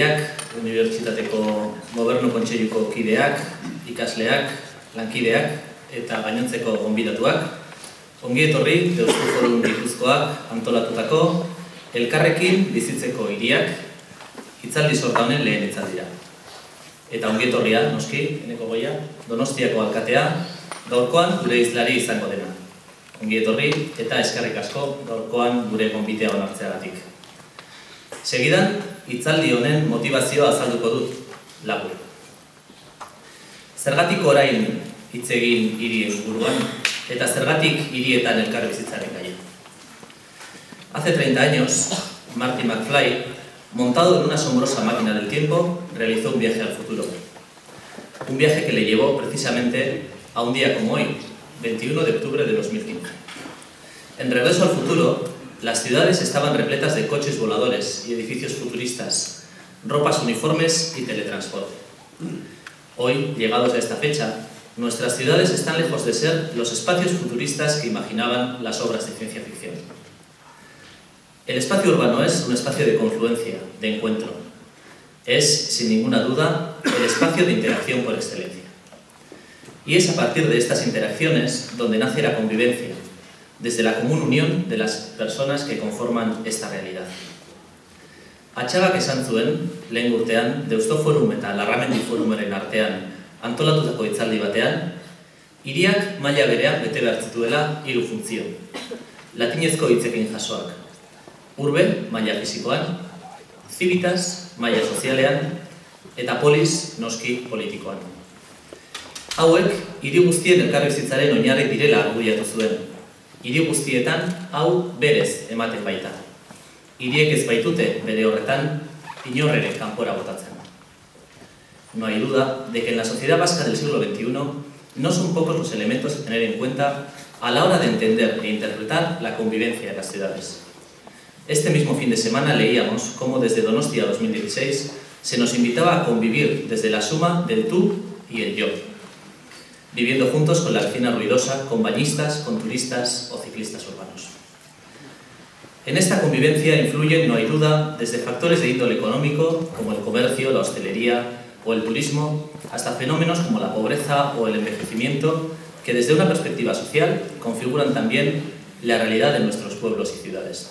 ordezkariak, unibertsitateko gobernu kontseiluko kideak, ikasleak, lankideak eta gainontzeko gonbidatuak, ongi etorri Eusko Forum Gipuzkoak antolatutako elkarrekin bizitzeko hiriak hitzaldi sorta honen lehen hitzaldira. Eta ongi etorria, noski, eneko goia, Donostiako alkatea, gaurkoan gure izlari izango dena. Ongi etorri eta eskerrik asko gaurkoan gure konbitea onartzeagatik. Segidan, hitzaldi honen motivazioa azalduko dut, labur. Zergatik orain hitz egin hirien buruan, eta zergatik hirietan elkar bizitzaren gaia. Hace 30 años, Marty McFly, montado en una asombrosa máquina del tiempo, realizó un viaje al futuro. Un viaje que le llevó precisamente a un día como hoy, 21 de octubre de 2015. En regreso al futuro, las ciudades estaban repletas de coches voladores y edificios futuristas, ropas uniformes y teletransporte. Hoy, llegados a esta fecha, nuestras ciudades están lejos de ser los espacios futuristas que imaginaban las obras de ciencia ficción. El espacio urbano es un espacio de confluencia, de encuentro. Es, sin ninguna duda, el espacio de interacción por excelencia. Y es a partir de estas interacciones donde nace la convivencia, desde la común unión de las personas que conforman esta realidad. Atxagak esan zuen, lehen urtean, Deusto Forum eta Larramendi Forumeren artean antolatutako itzaldi batean, hiriak maila berean bete behar hiru funtzio. Latinezko hitzekin jasoak. Urbe, maila fisikoan, civitas, maila sozialean, eta polis, noski, politikoan. Hauek, hiri guztien elkarbizitzaren oinarri direla arguiatu zuen, hiri guztietan hau berez ematen baita. Hiriek ez baitute bere horretan inorrere kanpora botatzen. No hay duda de que en la sociedad vasca del siglo XXI no son pocos los elementos a tener en cuenta a la hora de entender e interpretar la convivencia de las ciudades. Este mismo fin de semana leíamos cómo desde Donostia 2016 se nos invitaba a convivir desde la suma del tú y el yo, viviendo juntos con la vecina ruidosa, con bañistas, con turistas o ciclistas urbanos. En esta convivencia influyen, no hay duda, desde factores de índole económico, como el comercio, la hostelería o el turismo, hasta fenómenos como la pobreza o el envejecimiento, que desde una perspectiva social configuran también la realidad de nuestros pueblos y ciudades.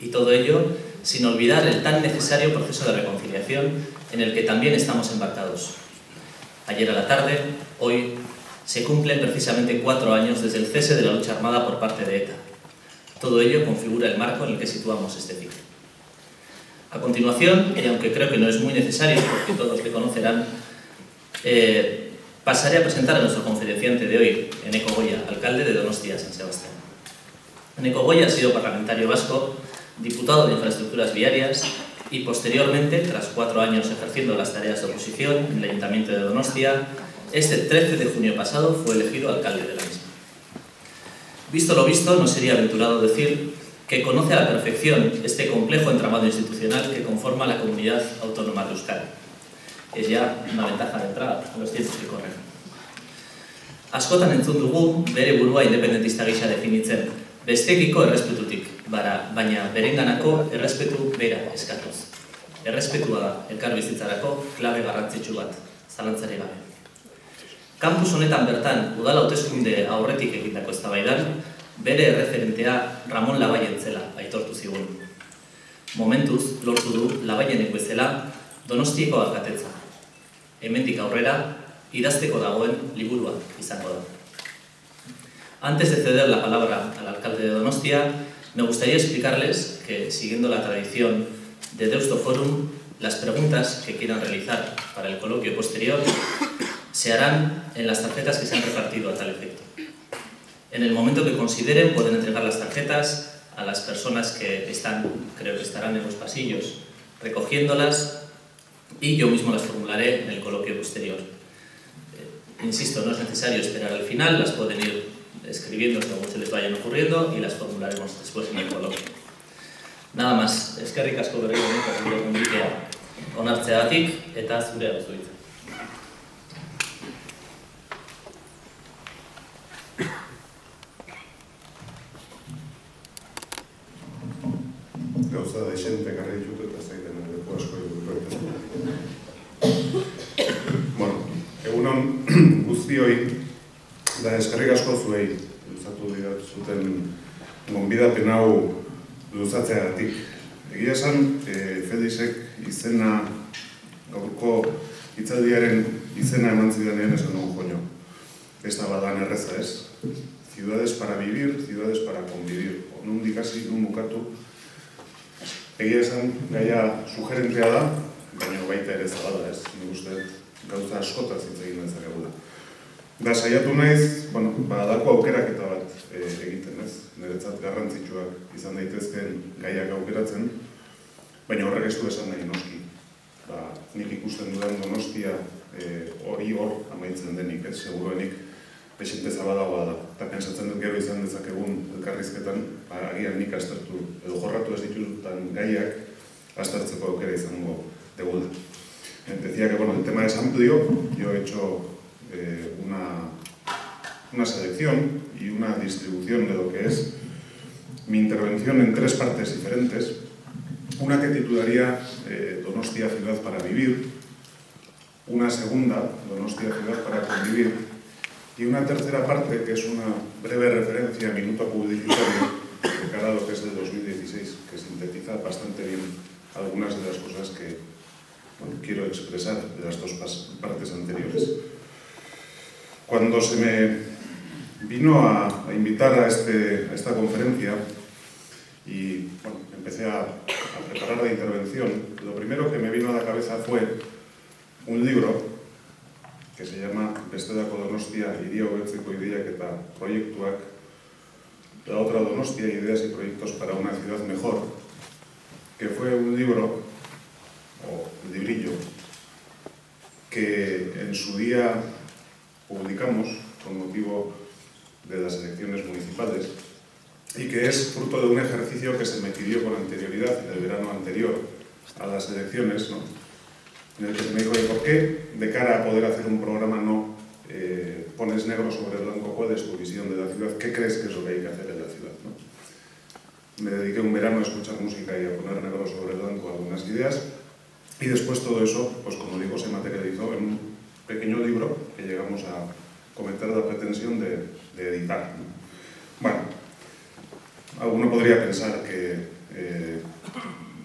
Y todo ello sin olvidar el tan necesario proceso de reconciliación en el que también estamos embarcados, Ayer a la tarde, hoy, se cumplen precisamente cuatro años desde el cese de la lucha armada por parte de ETA. Todo ello configura el marco en el que situamos este ciclo. A continuación, y aunque creo que no es muy necesario, porque todos le conocerán, eh, pasaré a presentar a nuestro conferenciante de hoy, Eneco Goya, alcalde de Donostia, San Sebastián. Eneco Goya ha sido parlamentario vasco, diputado de infraestructuras viarias, y posteriormente, tras cuatro años ejerciendo las tareas de oposición en el Ayuntamiento de Donostia, este 13 de junio pasado fue elegido alcalde de la misma. Visto lo visto, no sería aventurado decir que conoce a la perfección este complejo entramado institucional que conforma la comunidad autónoma de Euskadi. Es ya una ventaja de entrada a los tiempos que corren. Askotan entzun dugu bere burua independentista gisa definitzen, bestekiko errespetutik, bara, baina berenganako errespetu bera eskatuz. Errespetua elkar bizitzarako klabe garrantzitsu bat, zalantzare gabe. Kampus honetan bertan, udala hauteskunde aurretik egindako eztabaidan, bere erreferentea Ramon Labaien zela aitortu zigun. Momentuz, lortu du Labaienek bezala Donostieko alkatetza. Hemendik aurrera, idazteko dagoen liburua izango da. Antes de ceder la palabra al alcalde de Donostia, me gustaría explicarles que, siguiendo la tradición de Deusto Forum, las preguntas que quieran realizar para el coloquio posterior se harán en las tarjetas que se han repartido a tal efecto. En el momento que consideren, pueden entregar las tarjetas a las personas que están, creo que estarán en los pasillos recogiéndolas y yo mismo las formularé en el coloquio posterior. Eh, insisto, no es necesario esperar al final, las pueden ir escribiendo según se les vayan ocurriendo y las formularemos después en el coloquio. Nada más, eskerrik asko berriro gure gonbitea onartzeagatik eta zure ditzen. gauza da esente garri ditut eta zaiten leku asko ditut. bueno, egunon guztioi da eskerrik asko zuei luzatu dira zuten gonbidapen hau luzatzeagatik. Egia esan, e, Felixek izena gaurko hitzaldiaren izena eman zidanean esan dugu joño. Ez da badan erreza ez. Ciudades para vivir, ciudades para convivir. Nundik hasi, nun bukatu. Egia esan, gaia sugerentea da, baina baita ere zabala ez. Nik uste gauza askota zitzegin dezakegula. Da saiatu naiz, bueno, badako aukeraketa bat e, egiten ez. Niretzat garrantzitsuak izan daitezken gaiak aukeratzen, baina horrek ez du esan nahi noski. Ba, nik ikusten dudan donostia e, hori hor amaitzen denik, ez, seguruenik pesinte zabalagoa da. Eta pensatzen dut gero izan dezakegun elkarrizketan, ba, agian nik astertu, edo jorratu ez ditutan gaiak astertzeko aukera izango degula. Decía que bueno, el tema es amplio, yo he hecho eh, una, una selección y una distribución de lo que es mi intervención en tres partes diferentes. Una que titularía eh, Donostia Ciudad para Vivir, una segunda, Donostia Ciudad para Convivir, y una tercera parte que es una breve referencia a minuto publicitario de cara a lo que es el 2016, que sintetiza bastante bien algunas de las cosas que bueno, quiero expresar de las dos partes anteriores. Cuando se me vino a, invitar a, este, a, esta conferencia y empecé a, a, preparar la intervención, lo primero que me vino a la cabeza fue un libro que se llama Bestedako Donostia iria hobetzeko ideiak eta proiektuak la otra Donostia, ideas y proyectos para una ciudad mejor, que fue un libro o librillo que en su día publicamos con motivo de las elecciones municipales y que es fruto de un ejercicio que se me pidió con anterioridad en el verano anterior a las elecciones, ¿no? en el que se me dijo, ¿por qué de cara a poder hacer un programa no eh, pones negro sobre blanco cuál es tu visión de la ciudad? ¿Qué crees que es lo que hay que hacer en la ciudad? ¿no? Me dediqué un verano a escuchar música y a poner negro sobre blanco algunas ideas y después todo eso, pues como digo, se materializó en un pequeño libro que llegamos a cometer la pretensión de, de editar. Bueno, alguno podría pensar que eh,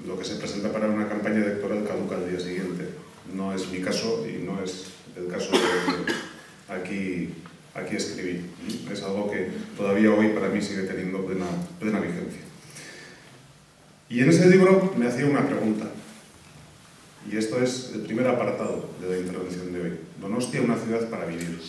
lo que se presenta para una campaña electoral caduca al día siguiente. No es mi caso y no es el caso que aquí, aquí escribí. Es algo que todavía hoy para mí sigue teniendo plena, plena vigencia. Y en ese libro me hacía una pregunta. Y esto es el primer apartado de la intervención de hoy. Donostia, una ciudad para vivir.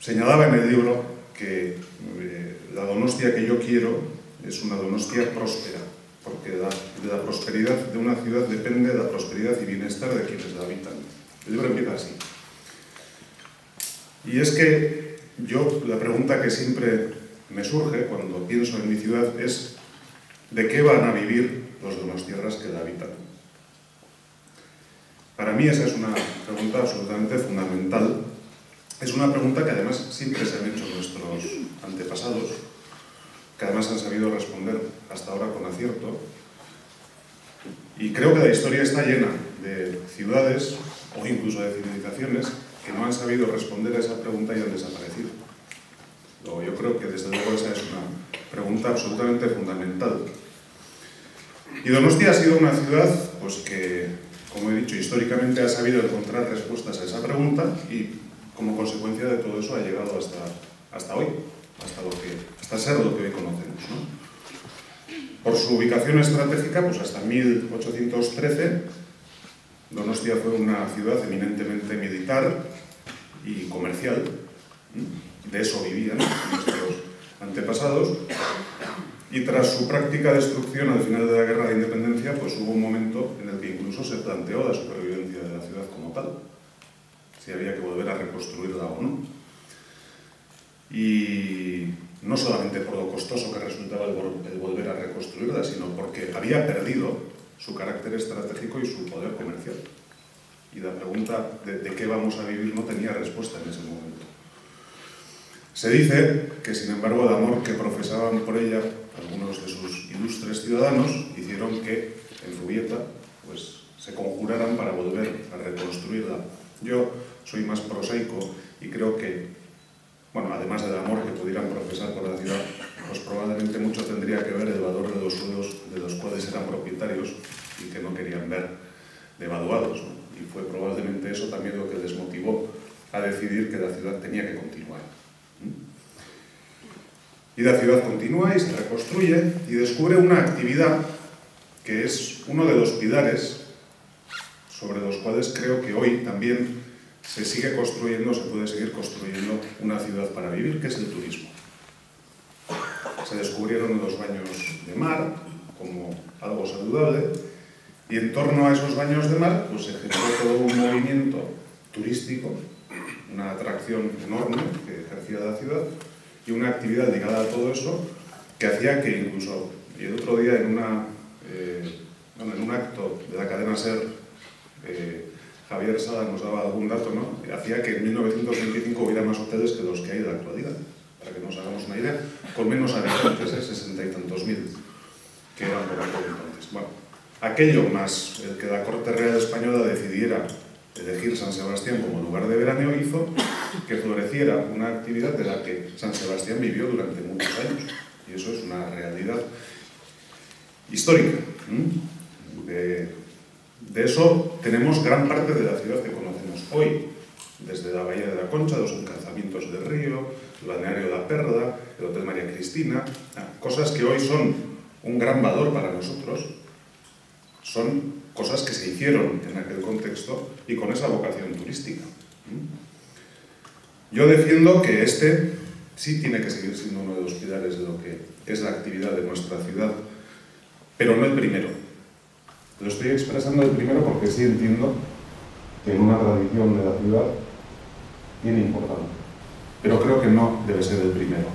Señalaba en el libro que eh, la Donostia que yo quiero es una Donostia próspera, porque de la, de la, prosperidad de una ciudad depende la prosperidad y bienestar de quienes la habitan. El libro empieza así. Y es que yo, la pregunta que siempre me surge cuando pienso en mi ciudad es ¿de qué van a vivir los donostierras que la habitan? Para mí esa es una pregunta absolutamente fundamental. Es una pregunta que además siempre se han hecho nuestros antepasados, que además han sabido responder hasta ahora con acierto. Y creo que la historia está llena de ciudades o incluso de civilizaciones que no han sabido responder a esa pregunta y han desaparecido. Yo creo que desde luego esa es una pregunta absolutamente fundamental. Y Donostia ha sido una ciudad pues, que como he dicho, históricamente ha sabido encontrar respuestas a esa pregunta y como consecuencia de todo eso ha llegado hasta, hasta hoy, hasta, lo que, hasta ser lo que hoy conocemos. ¿no? Por su ubicación estratégica, pues hasta 1813, Donostia fue una ciudad eminentemente militar y comercial. De eso vivían nuestros antepasados. Y tras su práctica destrucción al final de la Guerra de Independencia, pues hubo un momento en el que incluso se planteó la supervivencia de la ciudad como tal, si había que volver a reconstruirla o no. Y no solamente por lo costoso que resultaba el, el volver a reconstruirla, sino porque había perdido su carácter estratégico y su poder comercial. Y la pregunta de, de qué vamos a vivir no tenía respuesta en ese momento. Se dice que, sin embargo, el amor que profesaban por ella algunos de sus ilustres ciudadanos hicieron que en Zubieta pues, se conjuraran para volver a reconstruirla. Yo soy más prosaico y creo que, bueno, además del amor que pudieran profesar por la ciudad, pues probablemente mucho tendría que ver el valor de los suelos de los cuales eran propietarios y que no querían ver devaluados. Y fue probablemente eso también lo que les motivó a decidir que la ciudad tenía que continuar. Y la ciudad continúa y se reconstruye y descubre una actividad que es uno de los pilares sobre los cuales creo que hoy también se sigue construyendo, se puede seguir construyendo una ciudad para vivir, que es el turismo. Se descubrieron los baños de mar como algo saludable y en torno a esos baños de mar pues, se generó todo un movimiento turístico, una atracción enorme que ejercía la ciudad y una actividad ligada a todo eso que hacía que incluso, el otro día en, una, eh, en un acto de la cadena SER, eh, Javier Sada nos daba algún dato, ¿no? hacía que en 1925 hubiera más hoteles que los que hay en la actualidad, para que nos hagamos una idea, con menos habitantes, ¿eh? sesenta y tantos mil, que eran por aquel entonces. Bueno, aquello más el que la Corte Real Española decidiera elegir San Sebastián como lugar de veraneo hizo que floreciera una actividad de la que San Sebastián vivió durante muchos años. Y eso es una realidad histórica. De, de, eso tenemos gran parte de la ciudad que conocemos hoy, desde la Bahía de la Concha, los encalzamientos del río, el balneario la Perla, el Hotel María Cristina, cosas que hoy son un gran valor para nosotros, son cosas que se hicieron en aquel contexto y con esa vocación turística. Yo defiendo que este sí tiene que seguir siendo uno de los pilares de lo que es la actividad de nuestra ciudad, pero no el primero. Lo estoy expresando el primero porque sí entiendo que en una tradición de la ciudad tiene importancia, pero creo que no debe ser el primero.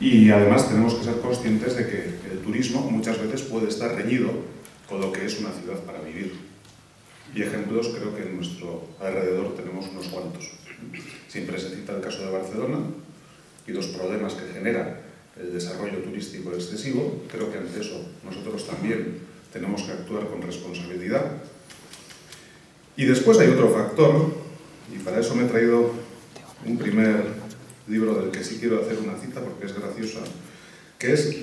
Y además tenemos que ser conscientes de que el turismo muchas veces puede estar reñido con lo que es una ciudad para vivir. Y ejemplos creo que en nuestro alrededor tenemos unos cuantos. Siempre se cita el caso de Barcelona y los problemas que genera el desarrollo turístico excesivo. Creo que ante eso nosotros también tenemos que actuar con responsabilidad. Y después hay otro factor, y para eso me he traído un primer libro del que sí quiero hacer una cita porque es graciosa, que es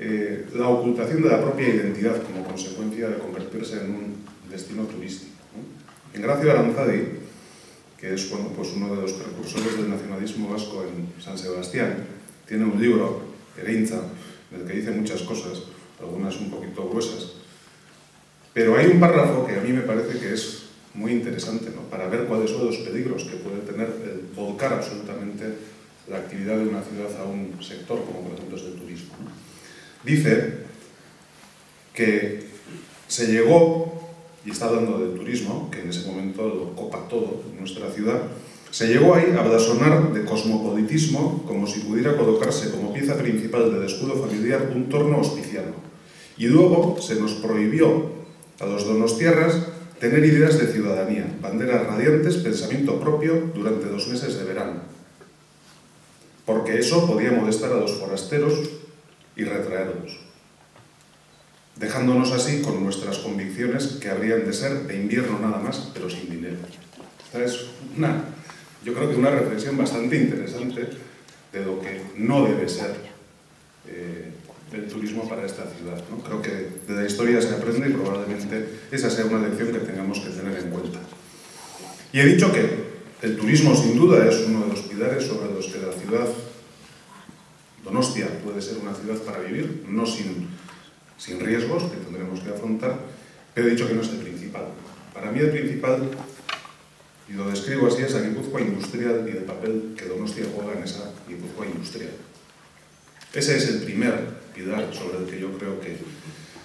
eh, la ocultación de la propia identidad como consecuencia de convertirse en un destino turístico. ¿no? Gracio Aranzadi, que es bueno, pues uno de los precursores del nacionalismo vasco en San Sebastián, tiene un libro, Ereinza, en el que dice muchas cosas, algunas un poquito gruesas, pero hay un párrafo que a mí me parece que es muy interesante ¿no? para ver cuáles son los peligros que puede tener el volcar absolutamente la actividad de una ciudad a un sector como por ejemplo es el turismo. Dice que se llegó, y está hablando del turismo, que en ese momento lo copa todo en nuestra ciudad, se llegó ahí a blasonar de cosmopolitismo como si pudiera colocarse como pieza principal del escudo familiar un torno hospiciano. Y luego se nos prohibió a los donostiarras tener ideas de ciudadanía, banderas radiantes, pensamiento propio durante dos meses de verano. Porque eso podía molestar a los forasteros y retraerlos, dejándonos así con nuestras convicciones que habrían de ser de invierno nada más, pero sin dinero. Esta es una, yo creo que una reflexión bastante interesante de lo que no debe ser eh, el turismo para esta ciudad. ¿no? Creo que de la historia se aprende y probablemente esa sea una lección que tengamos que tener en cuenta. Y he dicho que el turismo sin duda es uno de los pilares sobre los que la ciudad Donostia puede ser una ciudad para vivir, no sin, sin riesgos que tendremos que afrontar, pero he dicho que no es el principal. Para mí el principal, y lo describo así, es la Guipúzcoa industrial y el papel que Donostia juega en esa Guipúzcoa industrial. Ese es el primer pilar sobre el que yo creo que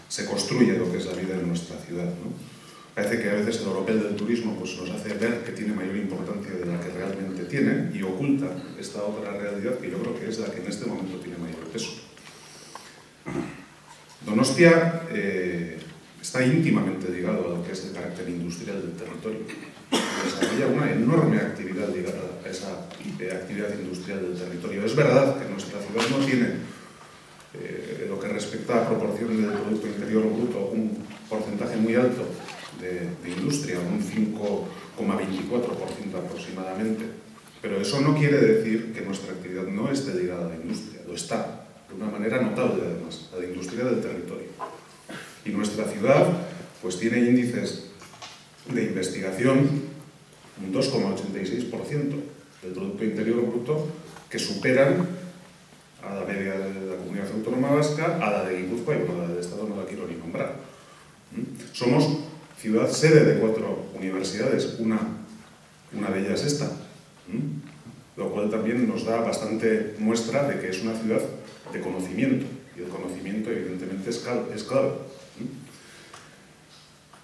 se construye lo que es la vida en nuestra ciudad. ¿no? Parece que a veces el oropel del turismo pues, nos hace ver que tiene mayor importancia de la que realmente tiene y oculta esta otra realidad que yo creo que es la que en este momento tiene mayor peso. Donostia eh, está íntimamente ligado a lo que es el carácter industrial del territorio. Desarrolla una enorme actividad ligada a esa eh, actividad industrial del territorio. Es verdad que nuestra ciudad no tiene eh, respecta a proporción del Producto Interior Bruto un porcentaje muy alto de, de industria, un 5,24% aproximadamente. Pero eso no quiere decir que nuestra actividad no esté ligada a la industria, lo está, de una manera notable además, a la industria del territorio. Y nuestra ciudad pues tiene índices de investigación un 2,86% del Producto Interior Bruto que superan a la media de la comunidad autónoma vasca, a la de Guipúzcoa y bueno, la del Estado no la quiero ni nombrar. ¿Mm? Somos ciudad sede de cuatro universidades, una, una de ellas esta, lo cual también nos da bastante muestra de que es una ciudad de conocimiento, y el conocimiento evidentemente es clave.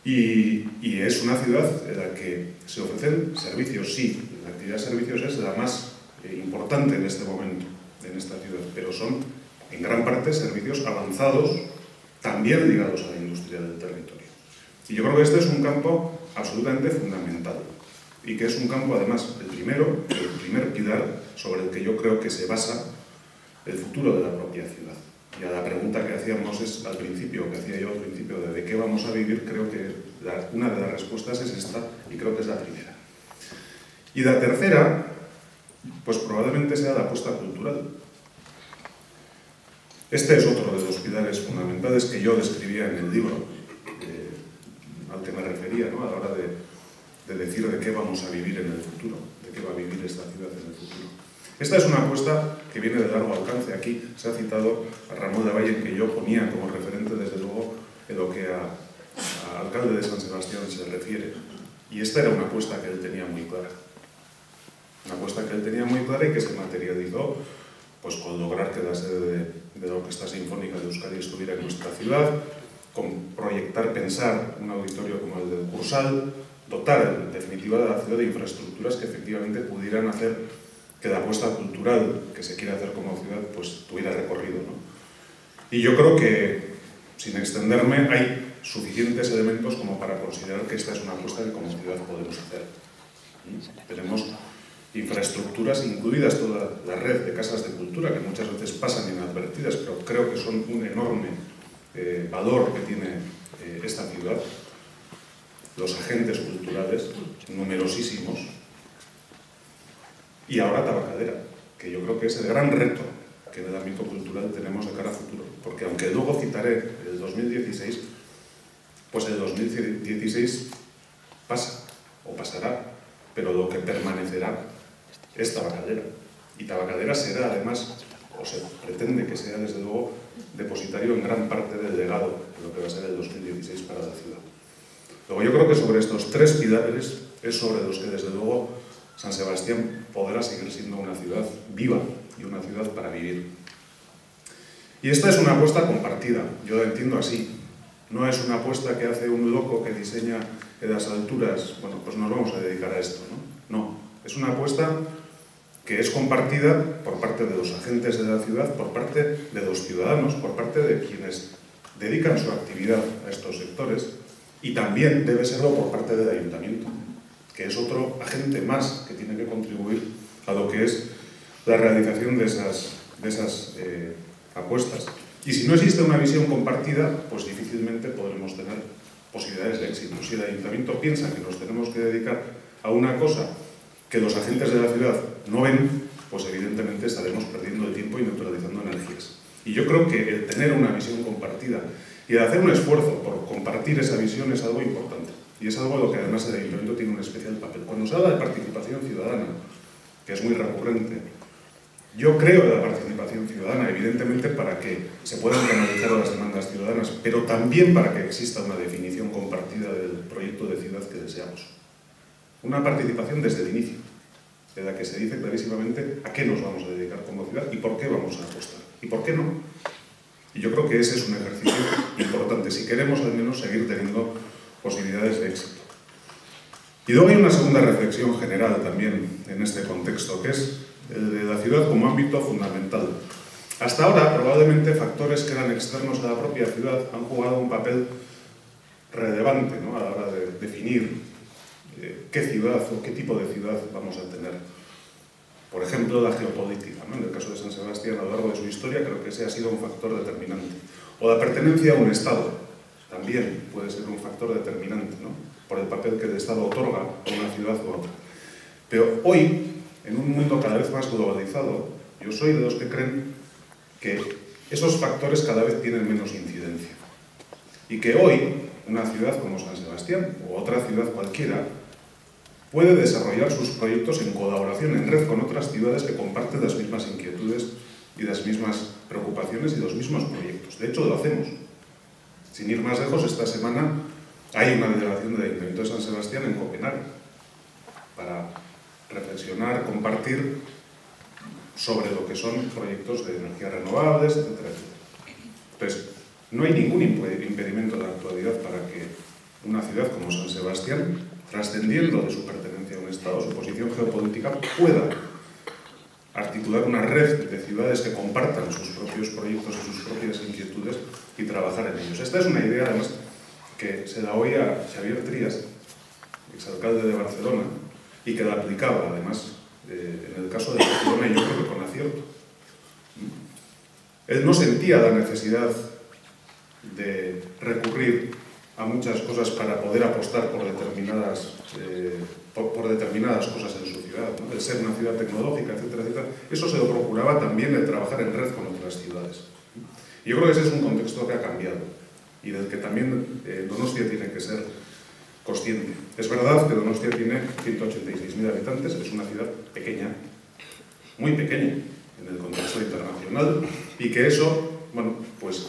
Y, y, es una ciudad en la que se ofrecen servicios, sí, la actividad de servicios es la más eh, importante en este momento, en esta ciudad, pero son en gran parte servicios avanzados, también ligados a la industria del territorio. Y yo creo que este es un campo absolutamente fundamental y que es un campo además el primero, el primer pilar sobre el que yo creo que se basa el futuro de la propia ciudad. Y a la pregunta que hacíamos es, al principio, que hacía yo al principio, de, de qué vamos a vivir, creo que una de las respuestas es esta, y creo que es la primera. Y la tercera, pues probablemente sea la apuesta cultural. Este es otro de los pilares fundamentales que yo describía en el libro, que me refería, ¿no? a la hora de, de decir de qué vamos a vivir en el futuro, de qué va a vivir esta ciudad en el futuro. Esta es una apuesta que viene de largo alcance. Aquí se ha citado a Ramón de Valle, que yo ponía como referente, desde luego, en lo que a, a alcalde de San Sebastián se refiere. Y esta era una apuesta que él tenía muy clara. Una apuesta que él tenía muy clara y que se materializó pues, con lograr que la sede de, de la Orquesta Sinfónica de Euskadi estuviera en nuestra ciudad, con proyectar, pensar un auditorio como el del Cursal, dotar en definitiva de la ciudad de infraestructuras que efectivamente pudieran hacer que la apuesta cultural que se quiere hacer como ciudad pues tuviera recorrido. ¿no? Y yo creo que, sin extenderme, hay suficientes elementos como para considerar que esta es una apuesta que como ciudad podemos hacer. ¿Mm? Tenemos infraestructuras, incluidas toda la red de casas de cultura, que muchas veces pasan inadvertidas, pero creo que son un enorme eh, valor que tiene eh, esta ciudad. Los agentes culturales, numerosísimos, y ahora tabacadera, que yo creo que es el gran reto que en el ámbito cultural tenemos de cara a futuro. Porque aunque luego citaré el 2016, pues el 2016 pasa o pasará, pero lo que permanecerá es tabacadera. Y tabacadera será además, o se pretende que sea desde luego, depositario en gran parte del legado de lo que va a ser el 2016 para la ciudad. Luego yo creo que sobre estos tres pilares es sobre los que desde luego San Sebastián podrá seguir siendo una ciudad viva y una ciudad para vivir. Y esta es una apuesta compartida, yo la entiendo así. No es una apuesta que hace un loco que diseña en las alturas, bueno, pues nos vamos a dedicar a esto, ¿no? No, es una apuesta que es compartida por parte de los agentes de la ciudad, por parte de los ciudadanos, por parte de quienes dedican su actividad a estos sectores y también debe serlo por parte del ayuntamiento que es otro agente más que tiene que contribuir a lo que es la realización de esas, de esas eh, apuestas. Y si no existe una visión compartida, pues difícilmente podremos tener posibilidades de éxito. Si el ayuntamiento piensa que nos tenemos que dedicar a una cosa que los agentes de la ciudad no ven, pues evidentemente estaremos perdiendo el tiempo y neutralizando energías. Y yo creo que el tener una visión compartida y el hacer un esfuerzo por compartir esa visión es algo importante. Y es algo a lo que además el ayuntamiento tiene un especial papel. Cuando se habla de participación ciudadana, que es muy recurrente, yo creo en la participación ciudadana, evidentemente para que se puedan canalizar las demandas ciudadanas, pero también para que exista una definición compartida del proyecto de ciudad que deseamos. Una participación desde el inicio, de la que se dice clarísimamente a qué nos vamos a dedicar como ciudad y por qué vamos a apostar. ¿Y por qué no? Y yo creo que ese es un ejercicio importante, si queremos al menos seguir teniendo posibilidades de éxito. Y luego hay una segunda reflexión general también en este contexto, que es el de la ciudad como ámbito fundamental. Hasta ahora, probablemente, factores que eran externos a la propia ciudad han jugado un papel relevante ¿no? a la hora de definir qué ciudad o qué tipo de ciudad vamos a tener. Por ejemplo, la geopolítica. En el caso de San Sebastián, a lo largo de su historia, creo que ese ha sido un factor determinante. O la pertenencia a un Estado, también puede ser un factor determinante, por el papel que el Estado otorga a una ciudad u otra. Pero hoy, en un mundo cada vez más globalizado, yo soy de los que creen que esos factores cada vez tienen menos incidencia. Y que hoy, una ciudad como San Sebastián, o otra ciudad cualquiera, puede desarrollar sus proyectos en colaboración, en red con otras ciudades que comparten las mismas inquietudes y las mismas preocupaciones y los mismos proyectos. De hecho, lo hacemos. Sin ir más lejos, esta semana hay una delegación del Ayuntamiento de San Sebastián en Copenhague para reflexionar, compartir sobre lo que son proyectos de energías renovables, etc. Entonces, no hay ningún impedimento de la actualidad para que una ciudad como San Sebastián, trascendiendo de su pertenencia a un Estado, su posición geopolítica, pueda articular una red de ciudades que compartan sus propios proyectos y sus propias inquietudes y trabajar en ellos. Esta es una idea, además, que se la oía Xavier Trías, exalcalde de Barcelona, y que la aplicaba, además, eh, en el caso de Barcelona, yo creo que con acierto. Él no sentía la necesidad de recurrir a muchas cosas para poder apostar por determinadas, eh, por, determinadas cosas en su ciudad, ¿no? de ser una ciudad tecnológica, etcétera, etcétera. Eso se lo procuraba también el trabajar en red con otras ciudades. Yo creo que ese es un contexto que ha cambiado y del que también eh, Donostia tiene que ser consciente. Es verdad que Donostia tiene 186.000 habitantes, es una ciudad pequeña, muy pequeña en el contexto internacional, y que eso, bueno, pues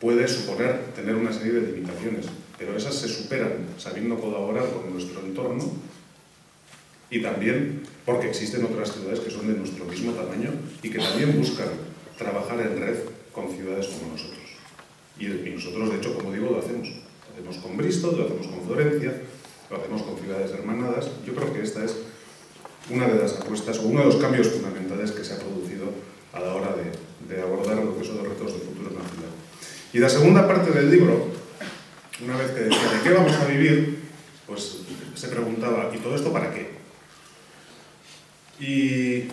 puede suponer tener una serie de limitaciones, pero esas se superan sabiendo colaborar con nuestro entorno y también porque existen otras ciudades que son de nuestro mismo tamaño y que también buscan trabajar en red con ciudades como nosotros. Y, nosotros, de hecho, como digo, lo hacemos. Lo hacemos con Bristol, lo hacemos con Florencia, lo hacemos con ciudades hermanadas. Yo creo que esta es una de las apuestas o uno de los cambios fundamentales que se ha producido a la hora de, de abordar lo que son los retos de futuro en la ciudad. Y la segunda parte del libro, una vez que decía de qué vamos a vivir, pues se preguntaba, ¿y todo esto para qué? Y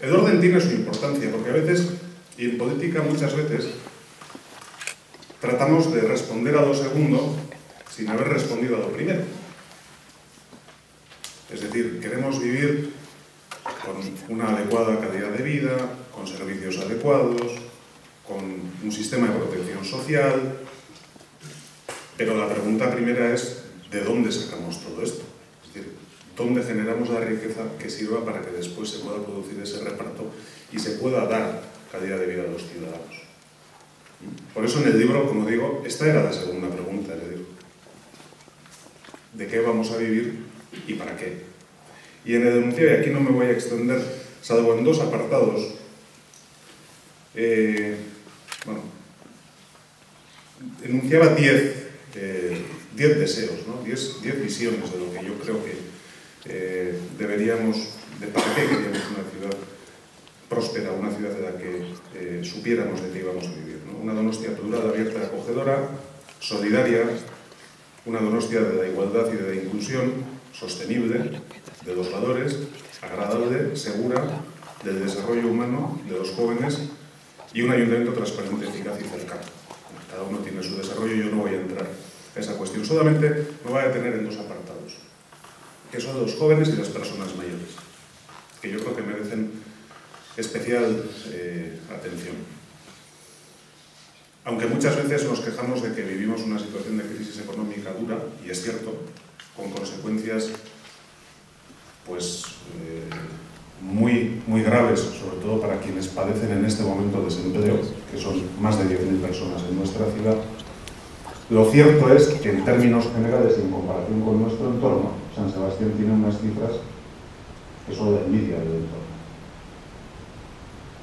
el orden tiene su importancia, porque a veces, y en política muchas veces, tratamos de responder a lo segundo sin haber respondido a lo primero. Es decir, queremos vivir con una adecuada calidad de vida, con servicios adecuados, con un sistema de protección social, pero la pregunta primera es ¿de dónde sacamos todo esto? Es decir, ¿dónde generamos la riqueza que sirva para que después se pueda producir ese reparto y se pueda dar calidad de vida a los ciudadanos? Por eso en el libro, como digo, esta era la segunda pregunta, ¿De qué vamos a vivir y para qué? Y en el enunciado, y aquí no me voy a extender, salvo en dos apartados, eh, bueno, enunciaba 10 eh, deseos, 10 visiones de lo que yo creo que eh, deberíamos, de para qué queríamos una ciudad próspera, una ciudad en la que eh, supiéramos de qué íbamos a vivir. Una Donostia plural, abierta acogedora, solidaria, una Donostia de la igualdad y de la inclusión, sostenible, de los valores, agradable, segura, del desarrollo humano, de los jóvenes y un ayuntamiento transparente, eficaz y cercano. Cada uno tiene su desarrollo y yo no voy a entrar a esa cuestión. Solamente me voy a detener en dos apartados, que son los jóvenes y las personas mayores, que yo creo que merecen especial eh, atención. Aunque muchas veces nos quejamos de que vivimos una situación de crisis económica dura, y es cierto, con consecuencias pues, eh, muy, muy graves, sobre todo para quienes padecen en este momento desempleo, que son más de 10.000 personas en nuestra ciudad. Lo cierto es que en términos generales, en comparación con nuestro entorno, San Sebastián tiene unas cifras que son la envidia del entorno.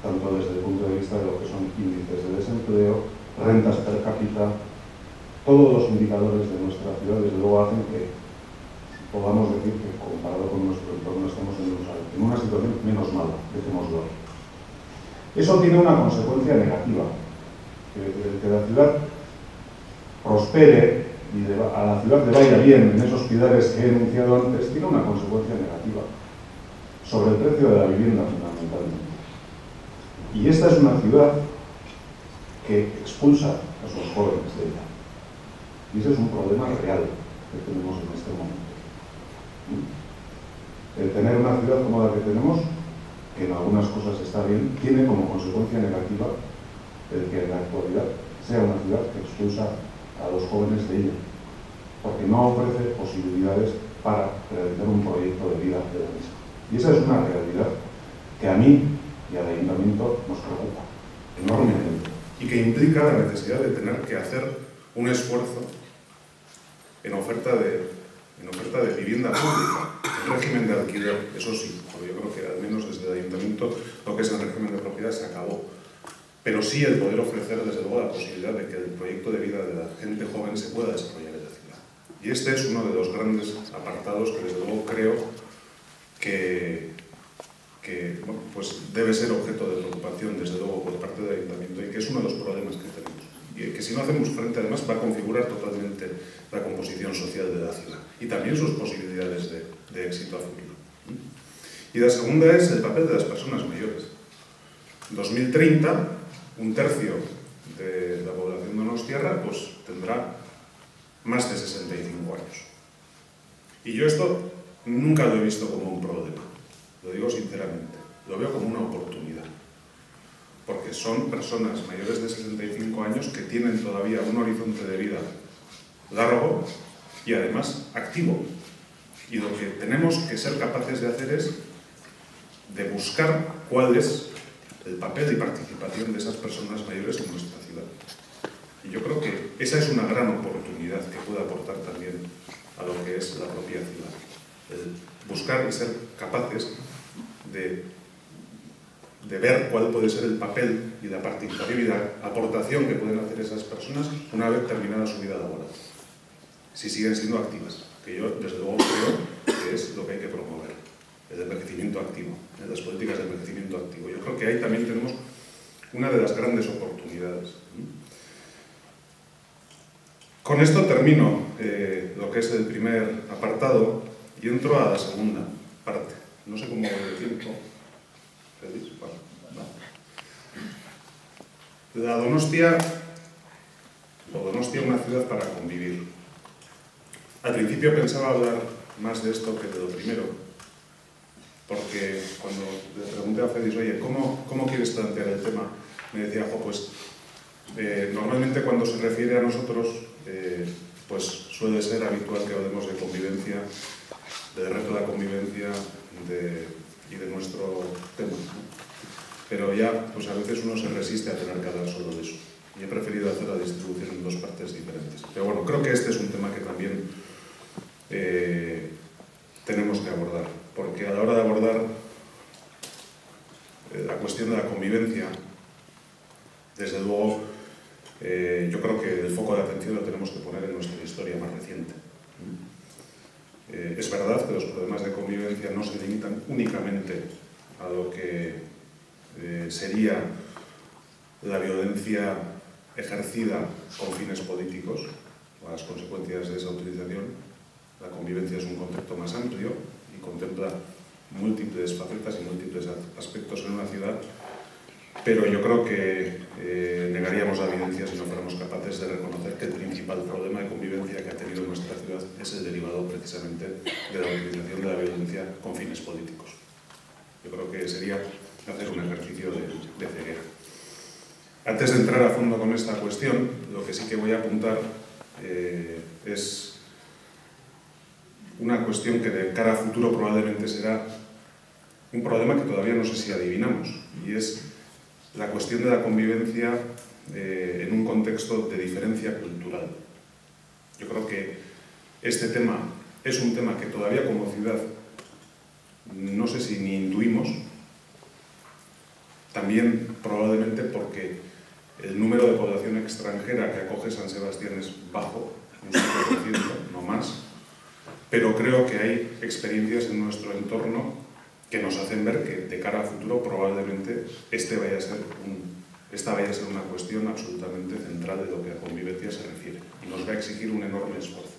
Tanto desde el punto de vista de lo que son índices de desempleo, rentas per cápita, todos los indicadores de nuestra ciudad, desde luego, hacen que podamos decir que comparado con nuestro entorno estamos en, una situación menos mala, dejémoslo ahí. Eso tiene una consecuencia negativa, que, la ciudad prospere y a la ciudad le vaya bien en esos pilares que he enunciado antes, tiene una consecuencia negativa. sobre el precio de la vivienda fundamentalmente. Y esta es una ciudad que expulsa a sus jóvenes de ella. Y ese es un problema real que tenemos en este momento. El tener una ciudad como la que tenemos, que en algunas cosas está bien, tiene como consecuencia negativa el que en la actualidad sea una ciudad que expulsa a los jóvenes de ella, porque no ofrece posibilidades para realizar un proyecto de vida de la misma. Y esa es una realidad que a mí y al ayuntamiento nos preocupa enormemente. Y que implica la necesidad de tener que hacer un esfuerzo en oferta de, en oferta de vivienda pública, en régimen de alquiler, eso sí, porque yo creo que al menos desde el ayuntamiento lo que es el régimen de propiedad se acabó. Pero sí el poder ofrecer desde luego la posibilidad de que el proyecto de vida de la gente joven se pueda desarrollar en la ciudad. Y este es uno de los grandes apartados que desde luego creo que, que bueno, pues debe ser objeto de preocupación desde luego por parte del ayuntamiento y que es uno de los problemas que tenemos. Que si no hacemos frente además va a configurar totalmente la composición social de la ciudad y también sus posibilidades de, éxito a futuro. Y la segunda es el papel de las personas mayores. En 2030, un tercio de la población de Donostiarra pues, tendrá más de 65 años. Y yo esto nunca lo he visto como un problema, lo digo sinceramente, lo veo como una oportunidad. Porque son personas mayores de 65 años que tienen todavía un horizonte de vida largo y además activo. Y lo que tenemos que ser capaces de hacer es de buscar cuál es el papel y participación de esas personas mayores en nuestra ciudad. Y yo creo que esa es una gran oportunidad que puede aportar también a lo que es la propia ciudad. El buscar y ser capaces de, de ver cuál puede ser el papel y la la aportación que pueden hacer esas personas una vez terminada su vida laboral, si siguen siendo activas, que yo desde luego creo que es lo que hay que promover el envejecimiento activo, las políticas de envejecimiento activo. Yo creo que ahí también tenemos una de las grandes oportunidades. Con esto termino eh, lo que es el primer apartado y entro a la segunda parte. No sé cómo voy de tiempo. La Donostia, o Donostia una ciudad para convivir. Al principio pensaba hablar más de esto que de lo primero, porque cuando le pregunté a Félix, oye, ¿cómo, ¿cómo, quieres plantear el tema? Me decía, jo, pues eh, normalmente cuando se refiere a nosotros, eh, pues suele ser habitual que hablemos de convivencia, del reto de la convivencia de, y de nuestro tema. Pero ya, pues a veces uno se resiste a tener que hablar solo de eso. Y he preferido hacer la distribución en dos partes diferentes. Pero bueno, creo que este es un tema que también eh, tenemos que abordar. Porque a la hora de abordar eh, la cuestión de la convivencia, desde luego, eh, yo creo que el foco de atención lo tenemos que poner en nuestra historia más reciente. Eh, es verdad que los problemas de convivencia no se limitan únicamente a lo que eh, sería la violencia ejercida con fines políticos o las consecuencias de esa utilización. La convivencia es un concepto más amplio y contempla múltiples facetas y múltiples aspectos en una ciudad pero yo creo que eh, negaríamos la evidencia si no fuéramos capaces de reconocer que el principal problema de convivencia que ha tenido nuestra ciudad es el derivado precisamente de la utilización de la violencia con fines políticos. Yo creo que sería hacer un ejercicio de, de ceguera. Antes de entrar a fondo con esta cuestión, lo que sí que voy a apuntar eh, es una cuestión que de cara a futuro probablemente será un problema que todavía no sé si adivinamos, y es la cuestión de la convivencia eh, en un contexto de diferencia cultural. Yo creo que este tema es un tema que todavía como ciudad no sé si ni intuimos, también probablemente porque el número de población extranjera que acoge San Sebastián es bajo, un 5%, no más, pero creo que hay experiencias en nuestro entorno que nos hacen ver que de cara a futuro probablemente este vaya a ser esta vaya a ser una cuestión absolutamente central de lo que a convivencia se refiere y nos va a exigir un enorme esfuerzo.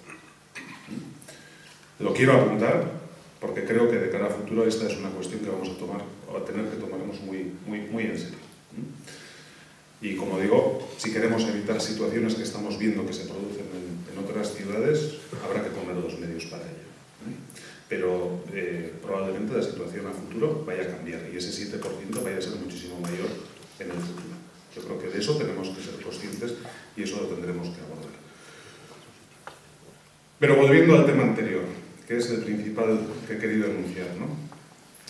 Lo quiero apuntar porque creo que de cara a futuro esta es una cuestión que vamos a tomar, o a tener que tomarnos muy, muy, muy en serio. Y como digo, si queremos evitar situaciones que estamos viendo que se producen en, en otras ciudades, habrá que poner los medios para ello. Pero eh, probablemente la situación a futuro vaya a cambiar y ese 7% vaya a ser muchísimo mayor en el futuro. Yo creo que de eso tenemos que ser conscientes y eso lo tendremos que abordar. Pero volviendo al tema anterior, que es el principal que he querido enunciar. ¿no?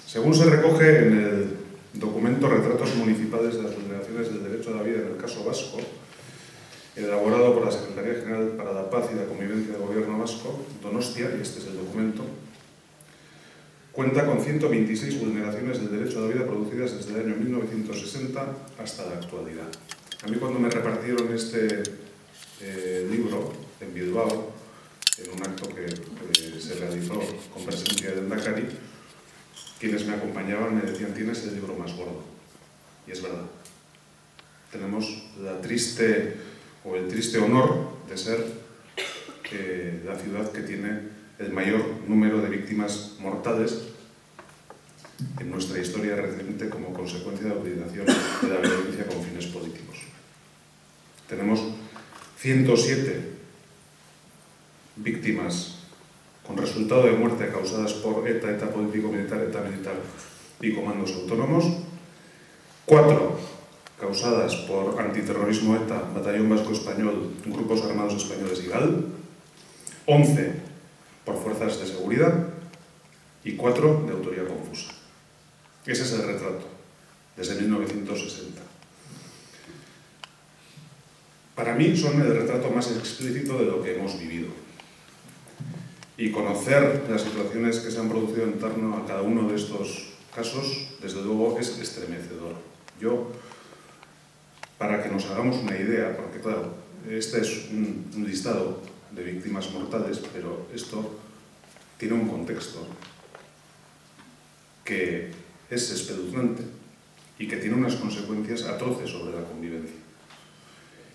Según se recoge en el documento Retratos Municipales de las Vulneraciones del Derecho a la Vida en el caso vasco, elaborado por la Secretaría General para la Paz y la Convivencia del Gobierno Vasco, Donostia, y este es el documento, cuenta con 126 vulneraciones del derecho a la vida producidas desde el año 1960 hasta la actualidad. A mí cuando me repartieron este eh, libro en Bilbao, en un acto que se realizó con presencia del Dakari, quienes me acompañaban me decían, tienes el libro más gordo. Y es verdad. Tenemos la triste o el triste honor de ser eh, la ciudad que tiene el mayor número de víctimas mortales en nuestra historia reciente como consecuencia de la utilización de la violencia con fines políticos. Tenemos 107 víctimas con resultado de muerte causadas por ETA, ETA político-militar, ETA militar y comandos autónomos, cuatro causadas por antiterrorismo ETA, Batallón Vasco Español, Grupos Armados Españoles y GAL, 11 por fuerzas de seguridad y cuatro de autoría confusa. Ese es el retrato, desde 1960. Para mí son el retrato más explícito de lo que hemos vivido y conocer las situaciones que se han producido en torno a cada uno de estos casos, desde luego es estremecedor. Yo, para que nos hagamos una idea, porque claro, este es un, listado de víctimas mortales, pero esto tiene un contexto que es espeluznante y que tiene unas consecuencias atroces sobre la convivencia.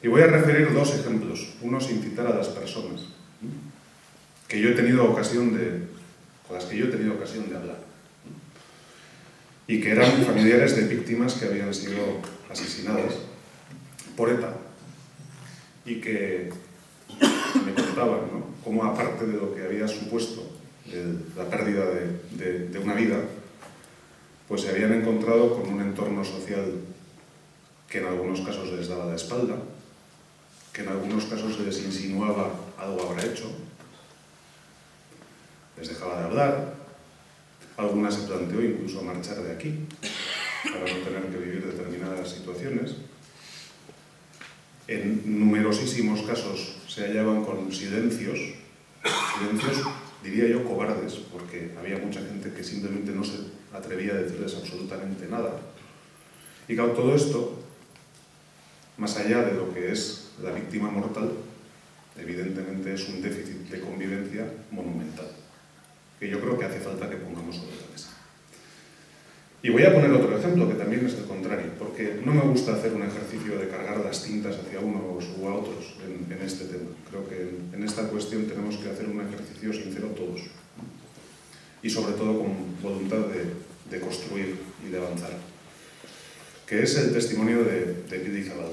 Y voy a referir dos ejemplos, uno sin citar a las personas que yo he tenido ocasión de, con las que yo he tenido ocasión de hablar. Y que eran familiares de víctimas que habían sido asesinadas por ETA. Y que me contaban ¿no? cómo aparte de lo que había supuesto la pérdida de, de una vida, pues se habían encontrado con un entorno social que en algunos casos les daba la espalda, que en algunos casos se les insinuaba algo habrá hecho, les dejaba de hablar, algunas se planteó incluso marchar de aquí para no tener que vivir determinadas situaciones. En numerosísimos casos se hallaban con silencios, silencios diría yo cobardes, porque había mucha gente que simplemente no se atrevía a decirles absolutamente nada. Y claro, todo esto, más allá de lo que es la víctima mortal, evidentemente es un déficit de convivencia monumental que yo creo que hace falta que pongamos sobre la mesa. Y voy a poner otro ejemplo que también es el contrario, porque no me gusta hacer un ejercicio de cargar las tintas hacia unos u a otros en, este tema. Creo que en, esta cuestión tenemos que hacer un ejercicio sincero todos. Y sobre todo con voluntad de, construir y de avanzar. Que es el testimonio de, de Pili Zabal.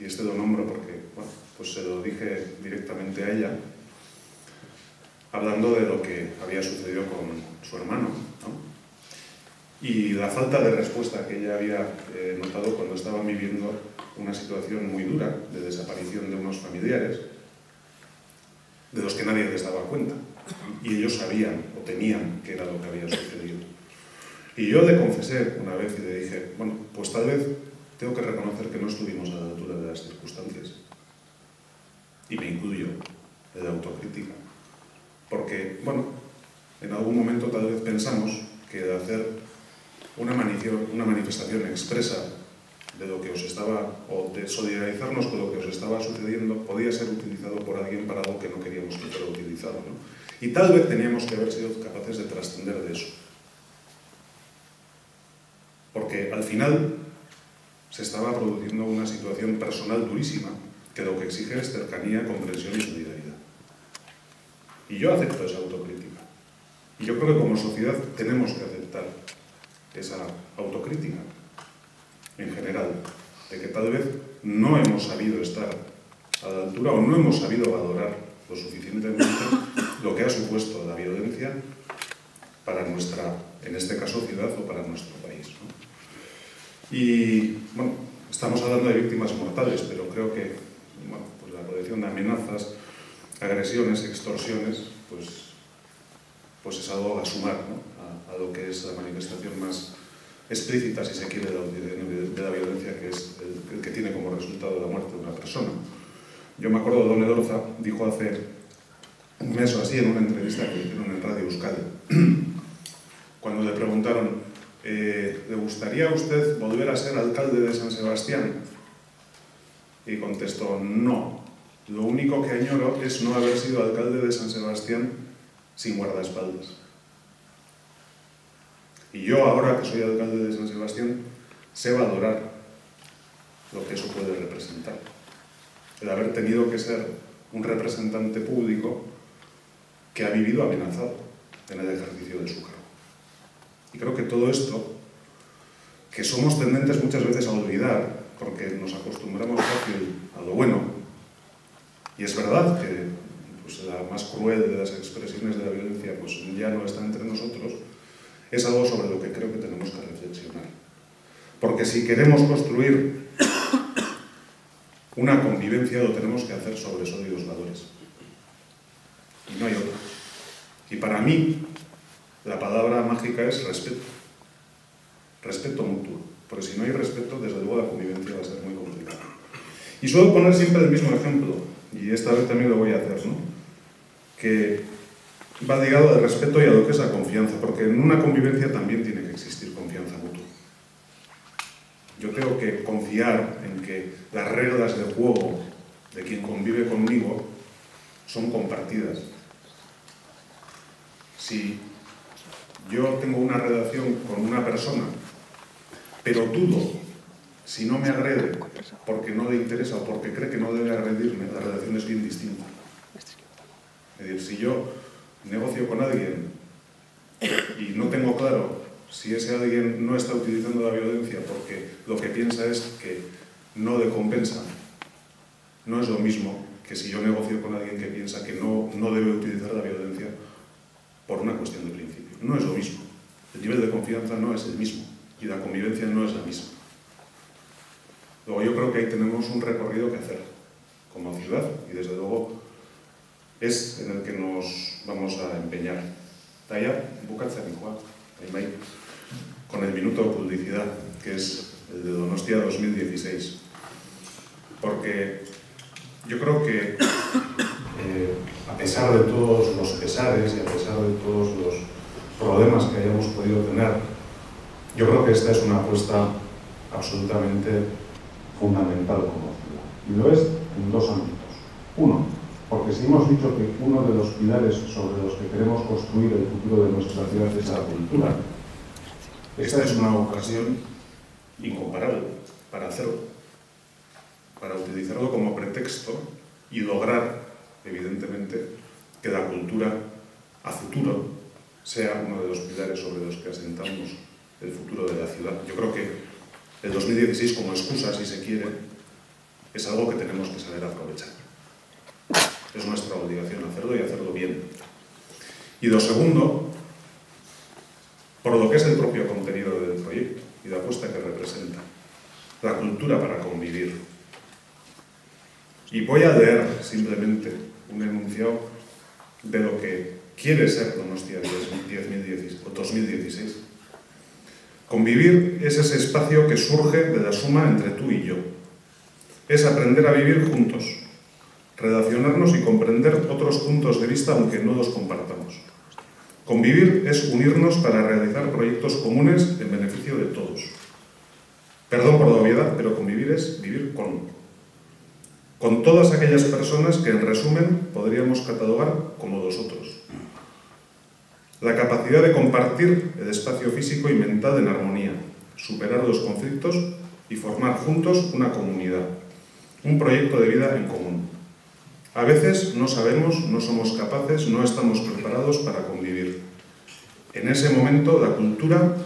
Y este lo nombro porque, pues se lo dije directamente a ella, hablando de lo que había sucedido con su hermano. Y la falta de respuesta que ella había eh, notado cuando estaban viviendo una situación muy dura de desaparición de unos familiares, de los que nadie les daba cuenta. Y ellos sabían o tenían que era lo que había sucedido. Y yo le confesé una vez y le dije, bueno, pues tal vez tengo que reconocer que no estuvimos a la altura de las circunstancias. Y me incluyo de la autocrítica. Porque, bueno, en algún momento tal vez pensamos que de hacer una, manifestación expresa de lo que os estaba, o de solidarizarnos con lo que os estaba sucediendo, podía ser utilizado por alguien para algo que no queríamos que fuera utilizado. Y tal vez teníamos que haber sido capaces de trascender de eso. Porque al final se estaba produciendo una situación personal durísima, que lo que exige es cercanía, comprensión y solidaridad. Y yo acepto esa autocrítica. Y yo creo que como sociedad tenemos que aceptar esa autocrítica en general, de que tal vez no hemos sabido estar a la altura o no hemos sabido valorar lo suficientemente lo que ha supuesto la violencia para nuestra, en este caso, ciudad o para nuestro país. Y, bueno, estamos hablando de víctimas mortales, pero creo que bueno, pues la protección de amenazas, agresiones, extorsiones, pues, pues es algo a sumar a, a, lo que es la manifestación más explícita, si se quiere, de, de la violencia, que es el, el, que tiene como resultado la muerte de una persona. Yo me acuerdo, Don Edorza dijo hace un mes o así en una entrevista que hicieron en Radio Euskadi, cuando le preguntaron, eh, ¿le gustaría a usted volver a ser alcalde de San Sebastián? Y contestó, no. Lo único que añoro es no haber sido alcalde de San Sebastián sin guardaespaldas. Y yo ahora que soy alcalde de San Sebastián, sé valorar lo que eso puede representar. El haber tenido que ser un representante público que ha vivido amenazado en el ejercicio de su cargo. Y creo que todo esto, que somos tendentes muchas veces a olvidar, porque nos acostumbramos fácil a lo bueno, y es verdad que la más cruel de las expresiones de la violencia pues, ya no está entre nosotros, es algo sobre lo que creo que tenemos que reflexionar. Porque si queremos construir una convivencia, lo tenemos que hacer sobre sólidos valores. Y no hay otra. Y para mí, la palabra mágica es respeto. Respeto mutuo. Porque si no hay respeto, desde luego la convivencia va a ser muy complicada. Y suelo poner siempre el mismo ejemplo, y esta vez también lo voy a hacer, ¿no? Que va ligado al respeto y a lo que es la confianza, porque en una convivencia también tiene que existir confianza mutua. Yo creo que confiar en que las reglas de juego de quien convive conmigo son compartidas. Si yo tengo una relación con una persona, pero dudo si no me agrede porque no le interesa o porque cree que no debe agredirme, la relación es bien distinta. Es decir, si yo negocio con alguien y no tengo claro si ese alguien no está utilizando la violencia porque lo que piensa es que no le compensa, no es lo mismo que si yo negocio con alguien que piensa que no, no debe utilizar la violencia por una cuestión de principio. No es lo mismo. El nivel de confianza no es el mismo y la convivencia no es la misma. Luego yo creo que ahí tenemos un recorrido que hacer como ciudad y desde luego es en el que nos vamos a empeñar. Taya, bukatzen Juan, con el minuto de publicidad, que es el de Donostia 2016. Porque yo creo que eh, a pesar de todos los pesares y a pesar de todos los problemas que hayamos podido tener, yo creo que esta es una apuesta absolutamente fundamental como ciudad. Y lo es en dos ámbitos. Uno, porque si hemos dicho que uno de los pilares sobre los que queremos construir el futuro de nuestra ciudad es la cultura, esta es una ocasión incomparable para hacerlo, para utilizarlo como pretexto y lograr, evidentemente, que la cultura a futuro sea uno de los pilares sobre los que asentamos el futuro de la ciudad. Yo creo que el 2016 como excusa, si se quiere, es algo que tenemos que saber aprovechar. Es nuestra obligación hacerlo y hacerlo bien. Y lo segundo, por lo que es el propio contenido del proyecto y la apuesta que representa. La cultura para convivir. Y voy a leer simplemente un enunciado de lo que quiere ser Donostia 2016. Convivir es ese espacio que surge de la suma entre tú y yo. Es aprender a vivir juntos, relacionarnos y comprender otros puntos de vista aunque no los compartamos. Convivir es unirnos para realizar proyectos comunes en beneficio de todos. Perdón por la obviedad, pero convivir es vivir con. Con todas aquellas personas que en resumen podríamos catalogar como dos otros. La capacidad de compartir el espacio físico y mental en armonía, superar los conflictos y formar juntos una comunidad, un proyecto de vida en común. A veces no sabemos, no somos capaces, no estamos preparados para convivir. En ese momento la cultura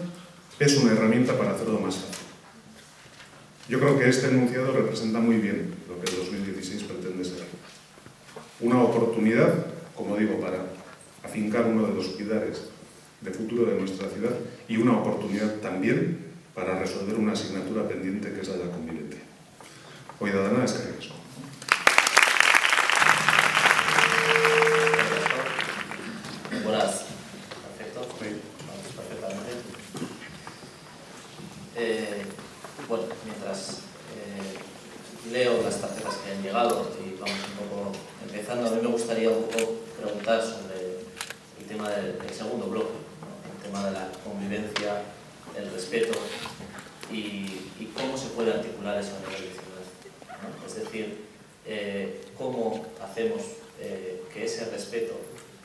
es una herramienta para hacerlo más fácil. Yo creo que este enunciado representa muy bien lo que el 2016 pretende ser. Una oportunidad, como digo, para afincar uno de los pilares de futuro de nuestra ciudad y una oportunidad también para resolver una asignatura pendiente que es la de la convivencia. Hoy da nada es que Buenas. Perfecto. Vamos perfectamente. Eh, bueno, mientras eh, leo las tarjetas que han llegado y vamos un poco empezando, a mí me gustaría un poco preguntar sobre el tema del, del segundo bloque, ¿no? el tema de la convivencia, el respeto y, y cómo se puede articular eso a nivel de ciudad. ¿no? Es decir, eh, cómo hacemos eh, que ese respeto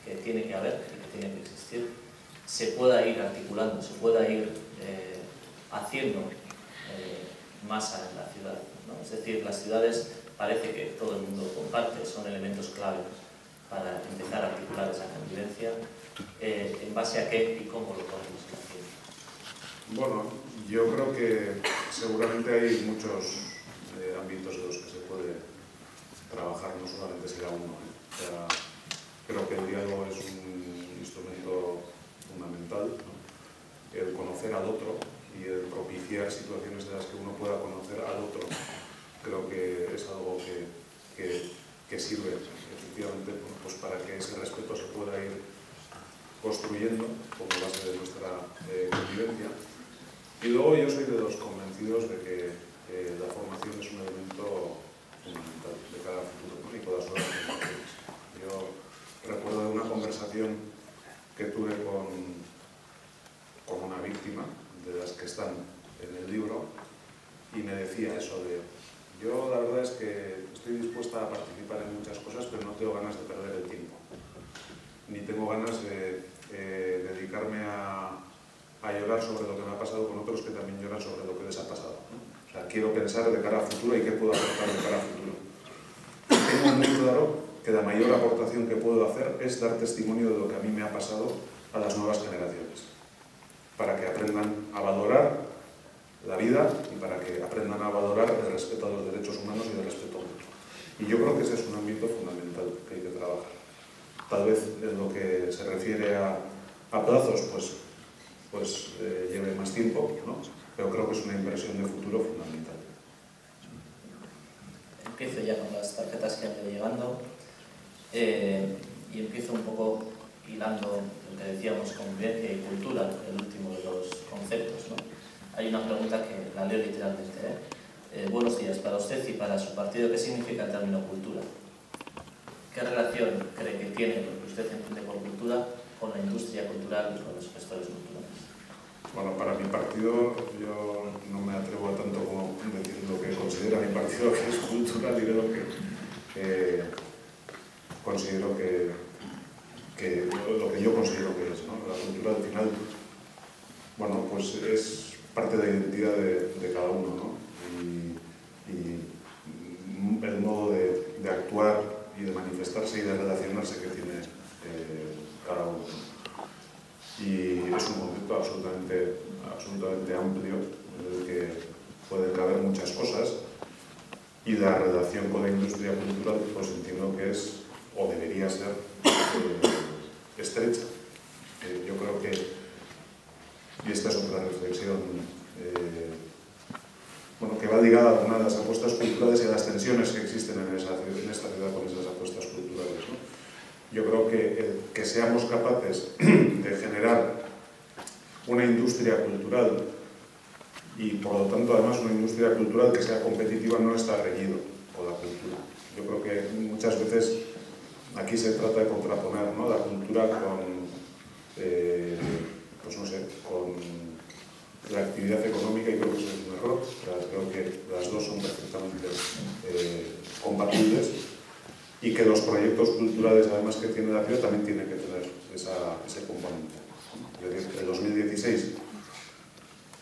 que tiene que haber y que tiene que existir se pueda ir articulando, se pueda ir eh, haciendo eh, masa en la ciudad. ¿no? Es decir, las ciudades parece que todo el mundo comparte, son elementos clave para empezar a articular esa convivencia. Eh, ¿En base a qué y cómo lo podemos hacer? Bueno, yo creo que seguramente hay muchos eh, ámbitos en los que se puede trabajar, no solamente será uno. ¿eh? O sea, creo que el diálogo es un instrumento fundamental, ¿no? el conocer al otro y el propiciar situaciones en las que uno pueda conocer al otro. Creo que es algo que, que, que sirve efectivamente pues, para ese respeto se pueda ir construyendo como base de nuestra eh, convivencia. Y luego yo soy de los convencidos de que eh, la formación es un elemento fundamental de cada futuro y todas las formaciones. Yo recuerdo de una conversación que tuve con, con una víctima de las que están en el libro y me decía eso de yo la verdad es que estoy dispuesta a participar en muchas cosas pero no tengo ganas de perder el tiempo ni tengo ganas de eh, dedicarme a, llorar sobre lo que me ha pasado con otros que también lloran sobre lo que les ha pasado. O sea, quiero pensar de cara a futuro y qué puedo aportar de cara a futuro. Tengo muy claro que la mayor aportación que puedo hacer es dar testimonio de lo que a mí me ha pasado a las nuevas generaciones, para que aprendan a valorar la vida y para que aprendan a valorar el respeto a los derechos humanos y el respeto mutuo. Y yo creo que ese es un ámbito fundamental que hay que trabajar. Tal vez en lo que se refiere a, plazos, pues, pues eh, lleve más tiempo, ¿no? pero creo que es una inversión de futuro fundamental. Empiezo ya con las tarjetas que han ido llegando eh, y empiezo un poco hilando lo que decíamos, convivencia y cultura, el último de los conceptos. ¿no? Hay una pregunta que la leo literalmente. Eh, buenos días, para usted y para su partido, ¿qué significa el término cultura? ¿Qué relación cree que tiene lo que usted entiende por cultura con la industria cultural y con los gestores culturales? Bueno, para mi partido, yo no me atrevo a tanto como decir lo que considera mi partido que es cultura, diré lo que eh, considero que, que, lo que yo considero que es. ¿no? La cultura al final, bueno, pues es parte de la identidad de, cada uno, ¿no? Y, y el modo de actuar y de manifestarse y de relacionarse que tiene eh, cada uno. Y es un concepto absolutamente, absolutamente amplio en el que pueden caber muchas cosas y la relación con la industria cultural pues entiendo que es o debería ser eh, estrecha. Eh, yo creo que, y esta es otra reflexión bueno, que va ligada a algunas de las apuestas culturales y a las tensiones que existen en, esa, en esta ciudad con esas apuestas culturales. ¿no? Yo creo que, eh, que seamos capaces de generar una industria cultural y por lo tanto además una industria cultural que sea competitiva no está reñido con la cultura. Yo creo que muchas veces aquí se trata de contraponer ¿no? la cultura con, eh, pues no sé, con la actividad económica y creo que eso es un error. Creo que las dos son perfectamente eh, compatibles y que los proyectos culturales además que tiene la ciudad también tienen que tener ese componente. El 2016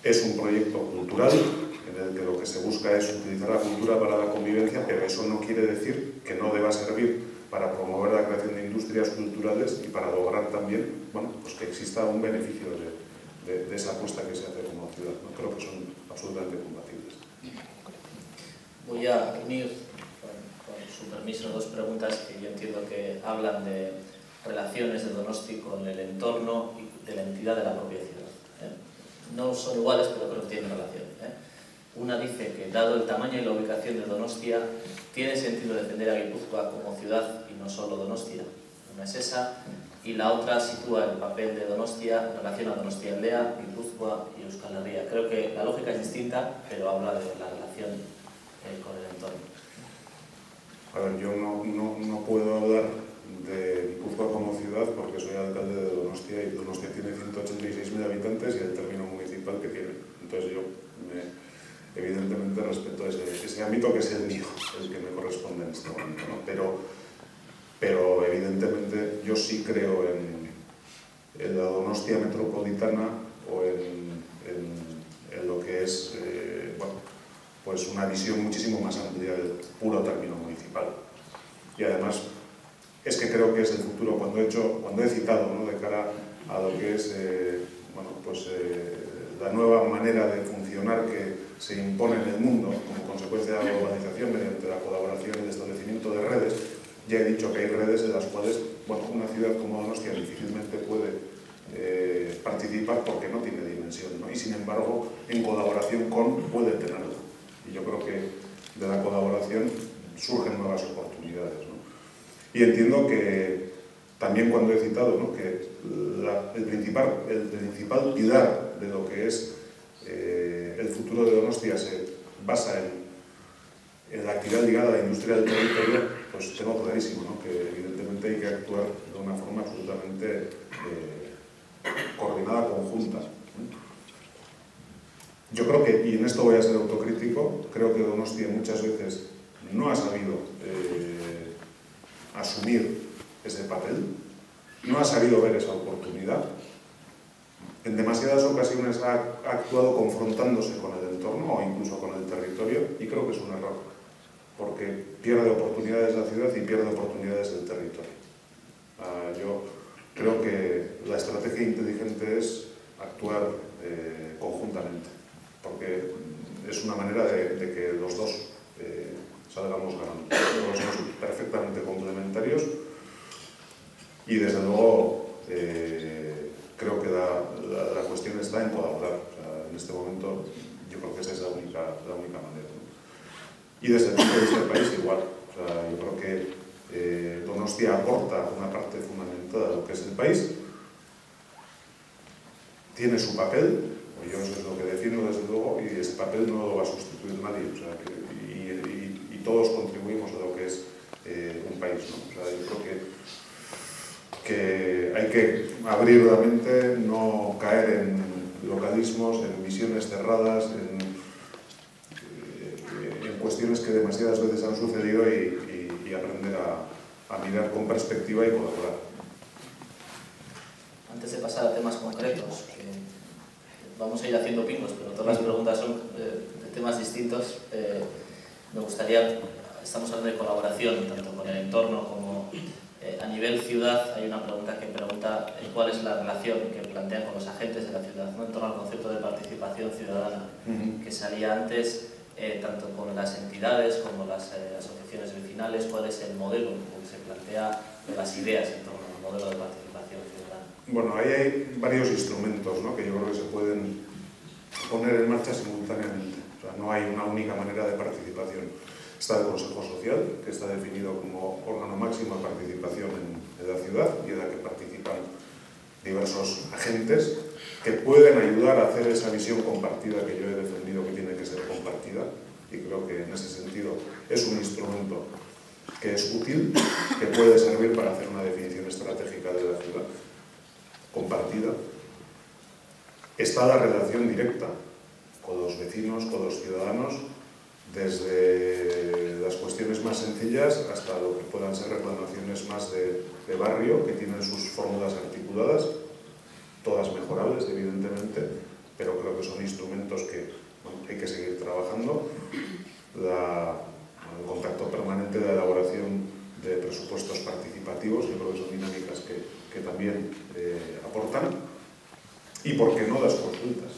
es un proyecto cultural en el que lo que se busca es utilizar la cultura para la convivencia, pero eso no quiere decir que no deba servir para promover la creación de industria industrias culturales y para lograr también bueno, pues que exista un beneficio de, esa apuesta que se hace como ciudad. ¿no? Creo que son absolutamente compatibles. Voy a unir, su permiso, dos preguntas que yo entiendo que hablan de relaciones de Donosti con el entorno y de la entidad de la propia ciudad. ¿eh? No son iguales, pero creo que tienen relación. ¿eh? Una dice que, dado el tamaño y la ubicación de Donostia, tiene sentido defender a Guipúzcoa como ciudad y no solo Donostia. Una es esa, y la otra sitúa el papel de Donostia en relación a Donostia Aldea, Guipúzcoa y Euskal Herria. Creo que la lógica es distinta, pero habla de la relación eh, con el entorno. A yo no, no, no puedo hablar de Guipúzcoa como ciudad porque soy alcalde de Donostia y Donostia tiene 186.000 habitantes y el término municipal que tiene. Entonces yo me, evidentemente respeto ese, ese, ámbito que es el mío, el que me corresponde en este momento. ¿no? Pero, pero evidentemente yo sí creo en, en la Donostia metropolitana o en, en, lo que es eh, pues una visión muchísimo más amplia del puro término municipal. Y además es que creo que es el futuro. Cuando he, hecho, cuando he citado ¿no? de cara a lo que es eh, bueno, pues, eh, la nueva manera de funcionar que se impone en el mundo como consecuencia de la globalización mediante la colaboración y el establecimiento de redes, ya he dicho que hay redes en las cuales bueno, una ciudad como Donostia difícilmente puede eh, participar porque no tiene dimensión, ¿no? y sin embargo en colaboración con puede tenerlo. Y yo creo que de la colaboración surgen nuevas oportunidades. ¿no? Y entiendo que también cuando he citado ¿no? que el, principal, el principal pilar de lo que es eh, el futuro de Donostia se basa en, en, la actividad ligada a la industria del territorio, pues tengo clarísimo ¿no? que evidentemente hay que actuar de una forma absolutamente eh, coordinada, conjunta. Yo creo que, y en esto voy a ser autocrítico, creo que Donostia muchas veces no ha sabido eh, asumir ese papel, no ha sabido ver esa oportunidad. En demasiadas ocasiones ha actuado confrontándose con el entorno o incluso con el territorio y creo que es un error, porque pierde oportunidades la ciudad y pierde oportunidades el territorio. Uh, yo creo que la estrategia inteligente es actuar eh, conjuntamente, porque es una manera de, de que los dos eh, salgamos ganando. Somos perfectamente complementarios y desde luego eh, creo que la, la, la, cuestión está en colaborar. O sea, en este momento yo creo que esa es la única, la única manera. ¿no? Y desde el punto de vista del país igual. O sea, yo creo que eh, Donostia aporta una parte fundamental de lo que es el país. Tiene su papel, yo eso es lo que defiendo desde luego, y ese papel no lo va a sustituir nadie. O sea, que, y, y, y todos contribuimos a lo que es eh, un país. ¿no? O sea, yo creo que que hay que abrir la mente, no caer en localismos, en visiones cerradas, en, eh, en cuestiones que demasiadas veces han sucedido y, y, aprender a, a, mirar con perspectiva y colaborar. Antes de pasar a temas concretos, vamos a ir haciendo pingos, pero todas las preguntas son eh, de temas distintos. Eh, me gustaría, estamos hablando de colaboración, tanto con el entorno como eh, a nivel ciudad hay una pregunta que pregunta cuál es la relación que plantean con los agentes de la ciudad, ¿no? en torno al concepto de participación ciudadana, uh -huh. que salía antes eh, tanto con las entidades como las asociaciones vecinales, cuál es el modelo que se plantea de las ideas en torno al modelo de participación. Bueno, ahí hay varios instrumentos ¿no? que yo creo que se pueden poner en marcha simultáneamente. O sea, no hay una única manera de participación. Está el Consejo Social, que está definido como órgano máximo de participación en, la ciudad y en la que participan diversos agentes que pueden ayudar a hacer esa visión compartida que yo he defendido que tiene que ser compartida y creo que en ese sentido es un instrumento que es útil, que puede servir para hacer una definición estratégica de la ciudad compartida. Está la relación directa con los vecinos, con los ciudadanos, desde las cuestiones más sencillas hasta lo que puedan ser reclamaciones más de, barrio, que tienen sus fórmulas articuladas, todas mejorables, evidentemente, pero creo que son instrumentos que hay que seguir trabajando. El contacto permanente de elaboración de presupuestos participativos, yo creo que son dinámicas que, que también eh, aportan, y por qué no las consultas.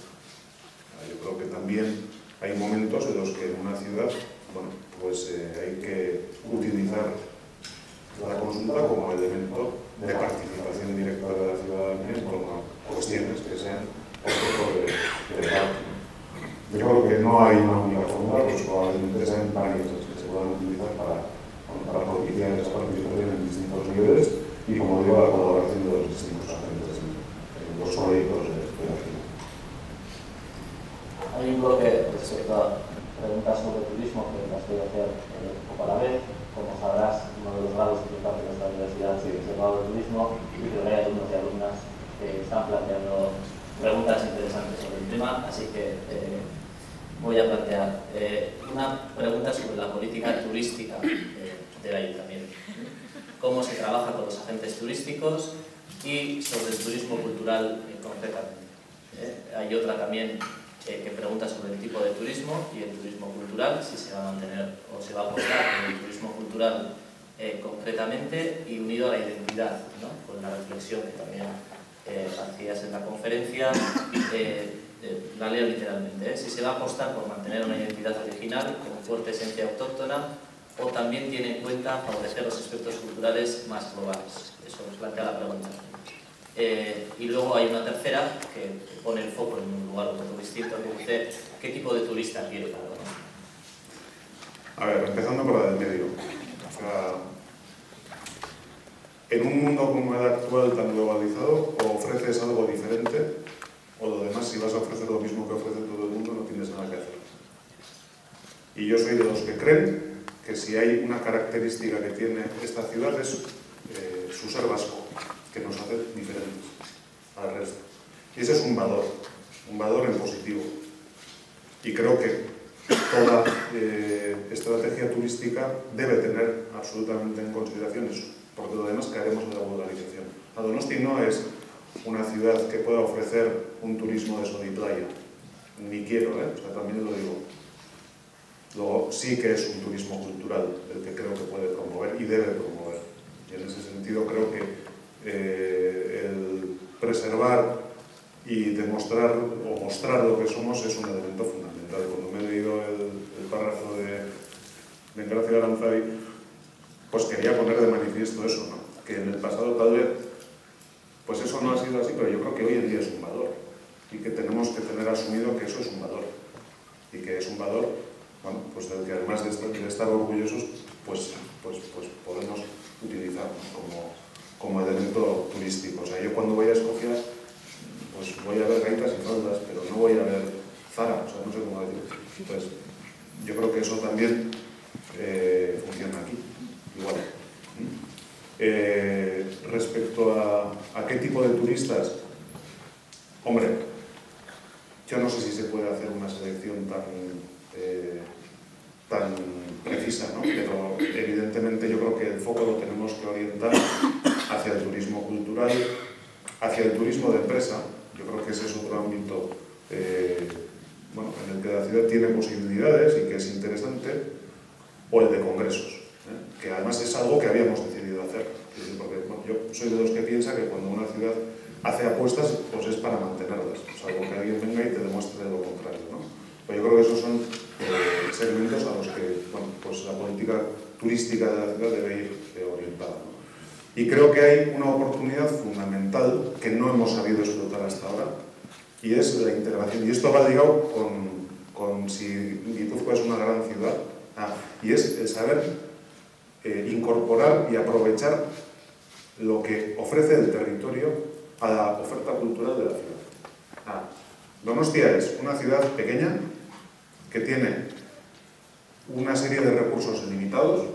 Yo creo que también hay momentos en los que en una ciudad pues eh, hay que utilizar la consulta como elemento de participación directa de la ciudadanía en torno a cuestiones que sean objeto de, de debate. Yo creo que no hay una única fórmula, pues probablemente sean varias que se puedan utilizar para, para propiciar esa participación en distintos niveles y, como digo, la colaboración de los distintos agentes en, en los proyectos de, de la ciudad. Hay un bloque respecto a preguntas sobre turismo que las voy a hacer eh, un poco a la vez. Como sabrás, uno de los grados principales de nuestra universidad es el grado de turismo y creo que hay alumnos y alumnas que están planteando preguntas interesantes sobre el tema, así que eh, voy a plantear eh, una pregunta sobre la política turística eh, del ayuntamiento. Cómo se trabaja con los agentes turísticos y sobre el turismo cultural eh, concretamente. Eh, hay otra también eh, que pregunta sobre el tipo de turismo y el turismo cultural, si se va a mantener o se va a apostar en el turismo cultural eh, concretamente y unido a la identidad, ¿no? con la reflexión que también eh, hacías en la conferencia. Eh, la leo literalmente, si se va a apostar por mantener una identidad original con fuerte esencia autóctona o también tiene en cuenta favorecer los aspectos culturales más globales. Eso nos plantea la pregunta. Eh, y luego hay una tercera que pone el foco en un lugar un poco distinto, qué tipo de turista quiere cada uno. A ver, empezando por la del medio. O sea, en un mundo como el actual tan globalizado, ofreces algo diferente, o lo demás, si vas a ofrecer lo mismo que ofrece todo el mundo, no tienes nada que hacer. Y yo soy de los que creen que si hay una característica que tiene esta ciudad es eh, su ser vasco, que nos hace diferentes al resto. Y ese es un valor, un valor en positivo. Y creo que toda eh, estrategia turística debe tener absolutamente en consideración eso, porque lo demás caeremos de la globalización. La Donosti no es una ciudad que pueda ofrecer un turismo de sol y playa, ni quiero, ¿eh? o sea, también lo digo. Luego sí que es un turismo cultural el que creo que puede promover y debe promover. Y en ese sentido creo que eh, el preservar y demostrar o mostrar lo que somos es un elemento fundamental. Cuando me he leído el, el párrafo de, de Engracia Aranzadi, pues quería poner de manifiesto eso, ¿no? que en el pasado tal vez, pues eso no ha sido así, pero yo creo que hoy en día es un valor y que tenemos que tener asumido que eso es un valor y que es un valor, bueno, pues del que además de estar, orgullosos, pues, pues, pues podemos utilizar como, como elemento turístico. O sea, yo cuando voy a Escocia, pues voy a ver gaitas y faldas, pero no voy a ver Zara, no sé cómo decir. Entonces, yo creo que eso también eh, funciona aquí, igual. Eh, respecto a, a qué tipo de turistas, hombre, yo no sé si se puede hacer una selección tan, eh, tan precisa, ¿no? pero evidentemente yo creo que el foco lo tenemos que orientar hacia el turismo cultural, hacia el turismo de empresa, yo creo que ese es otro ámbito eh, bueno, en el que la ciudad tiene posibilidades y que es interesante, o el de congresos, ¿eh? que además es algo que habíamos decidido hacer. Porque bueno, yo soy de los que piensa que cuando una ciudad hace apuestas, pues es para mantenerlas, salvo que alguien venga y te demuestre lo contrario. ¿no? Pero yo creo que esos son eh, segmentos a los que bueno, pues la política turística de la ciudad debe ir eh, orientada. ¿no? Y creo que hay una oportunidad fundamental que no hemos sabido explotar hasta ahora, y es la integración. Y esto va ligado con, con si Guipúzcoa es una gran ciudad, ah, y es el saber eh, incorporar y aprovechar lo que ofrece el territorio a la oferta cultural de la ciudad. Ah, Donostia es una ciudad pequeña que tiene una serie de recursos limitados,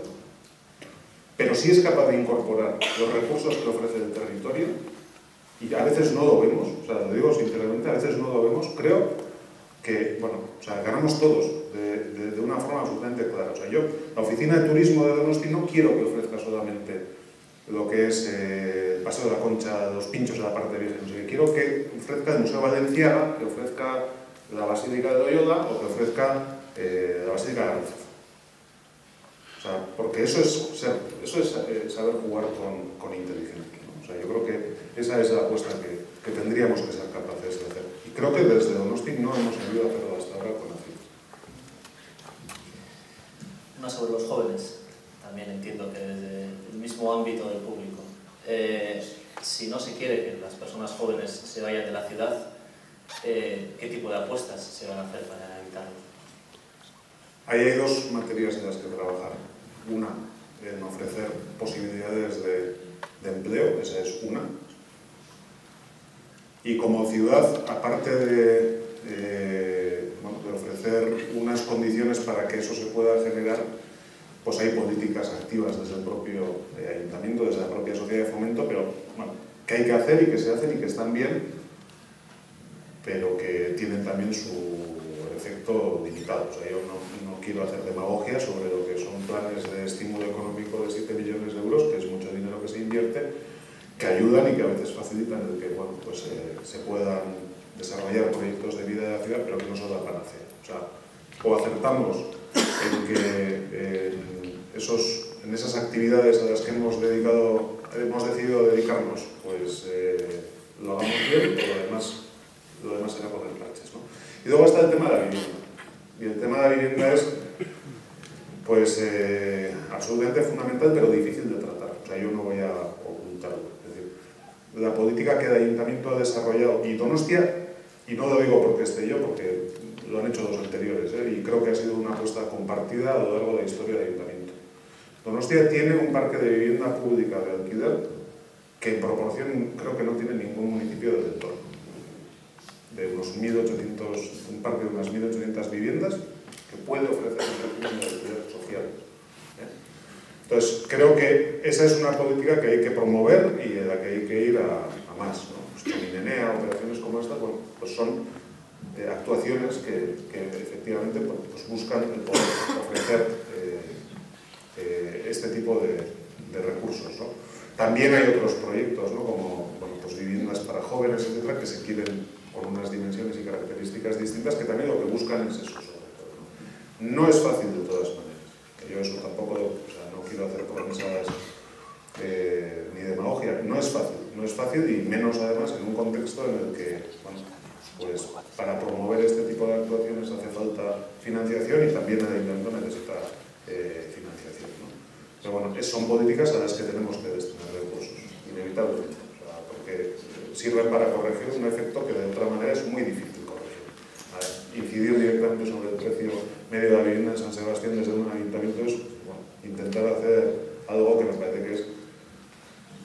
pero sí es capaz de incorporar los recursos que ofrece el territorio y a veces no lo vemos, o sea, lo digo sinceramente, a veces no lo vemos, creo que, bueno, o sea, ganamos todos de, de, de una forma absolutamente clara. O sea, yo, la oficina de turismo de Donosti no quiero que ofrezca solamente lo que es eh, el Paseo de la Concha, los pinchos de la parte virgen, o sea, que quiero que ofrezca el Museo Valenciaga, que ofrezca la Basílica de Loyola o que ofrezca eh, la Basílica de Aranzazu. O sea, porque eso es, eso es eh, saber jugar con, con inteligencia. O sea, yo creo que esa es la apuesta que, que, tendríamos que ser capaces de hacer. Y creo que desde Donosti no hemos sabido hacerlo hasta ahora con ACID. Una sobre los jóvenes. También entiendo que desde el mismo ámbito del público. Eh, si no se quiere que las personas jóvenes se vayan de la ciudad, eh, ¿qué tipo de apuestas se van a hacer para evitarlo? Ahí hay dos materias en las que trabajar. Una, en ofrecer posibilidades de, de empleo, esa es una. Y como ciudad, aparte de, eh, bueno, de ofrecer unas condiciones para que eso se pueda generar, pues hay políticas activas desde el propio eh, ayuntamiento, desde la propia sociedad de fomento, pero bueno, que hay que hacer y que se hacen y que están bien, pero que tienen también su efecto limitado. O sea, yo no, no, quiero hacer demagogia sobre lo que son planes de estímulo económico de 7 millones de euros, que es mucho dinero que se invierte, que ayudan y que a veces facilitan el que bueno, pues, eh, se puedan desarrollar proyectos de vida de la ciudad, pero que no son la panacea. O sea, o acertamos en que en, esos, en esas actividades a las que hemos, dedicado, hemos decidido dedicarnos, pues eh, lo hagamos bien, o lo demás, lo demás será poner planches. ¿no? Y luego está el tema de la vivienda. Y el tema de la vivienda es pues eh, absolutamente fundamental, pero difícil de tratar. O sea, yo no voy a ocultarlo. Es decir, la política que el ayuntamiento ha desarrollado, y Donostia, y no lo digo porque esté yo, porque lo han hecho los anteriores, ¿eh? y creo que ha sido una apuesta compartida a lo largo de la historia del ayuntamiento. Donostia tiene un parque de vivienda pública de alquiler que en proporción creo que no tiene ningún municipio del entorno de unos 1.800, un parque de unas 1.800 viviendas que puede ofrecer un servicio de alquiler social. ¿eh? Entonces, creo que esa es una política que hay que promover y en la que hay que ir a, a más. ¿no? Pues Minenea, operaciones como esta, pues son eh, actuaciones que, que efectivamente pues, pues buscan el poder ofrecer eh, eh, este tipo de, de recursos. ¿no? También hay otros proyectos, ¿no? como bueno, pues viviendas para jóvenes, etcétera, que se quieren con unas dimensiones y características distintas que también lo que buscan es eso. No es fácil de todas maneras. Yo eso tampoco, o sea, no quiero hacer promesas eh, ni demagogia. No es fácil, no es fácil y menos además en un contexto en el que, bueno, pues para promover este tipo de actuaciones hace falta financiación y también el ayuntamiento necesita eh, financiación. ¿no? Pero bueno, son políticas a las que tenemos que destinar recursos, inevitablemente, o sea, porque sirven para corregir un efecto que de otra manera es muy difícil corregir. Incidir directamente sobre el precio medio de la vivienda en San Sebastián desde un ayuntamiento es bueno, intentar hacer algo que me parece que es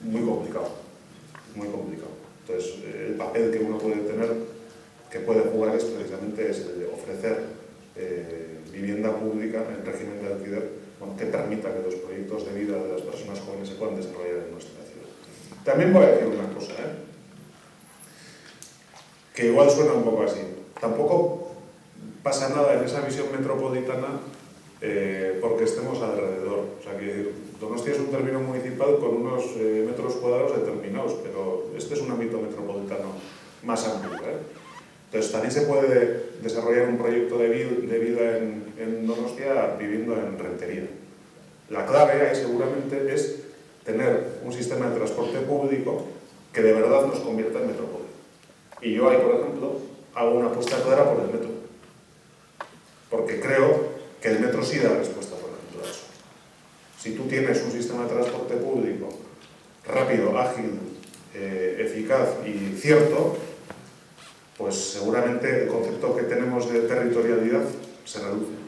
muy complicado, muy complicado. Entonces, el papel que uno puede tener, que puede jugar es precisamente es el de ofrecer eh, vivienda pública en régimen de alquiler bueno, que permita que los proyectos de vida de las personas jóvenes se puedan desarrollar en nuestra ciudad. También voy a decir una cosa, ¿eh? Que igual suena un poco así. Tampoco pasa nada en esa visión metropolitana eh, porque estemos alrededor. O sea, que Donostia es un término municipal con unos eh, metros cuadrados determinados, pero este es un ámbito metropolitano más amplio. ¿eh? Entonces, también se puede desarrollar un proyecto de, vi de vida en, en, Donostia viviendo en rentería. La clave ahí seguramente es tener un sistema de transporte público que de verdad nos convierta en metrópoli. Y yo ahí, por ejemplo, hago una apuesta clara por el metro. Porque creo que el metro sí da respuesta, por ejemplo, a eso. Si tú tienes un sistema de transporte público rápido, ágil, eh, eficaz y cierto, pues seguramente el concepto que tenemos de territorialidad se reduce.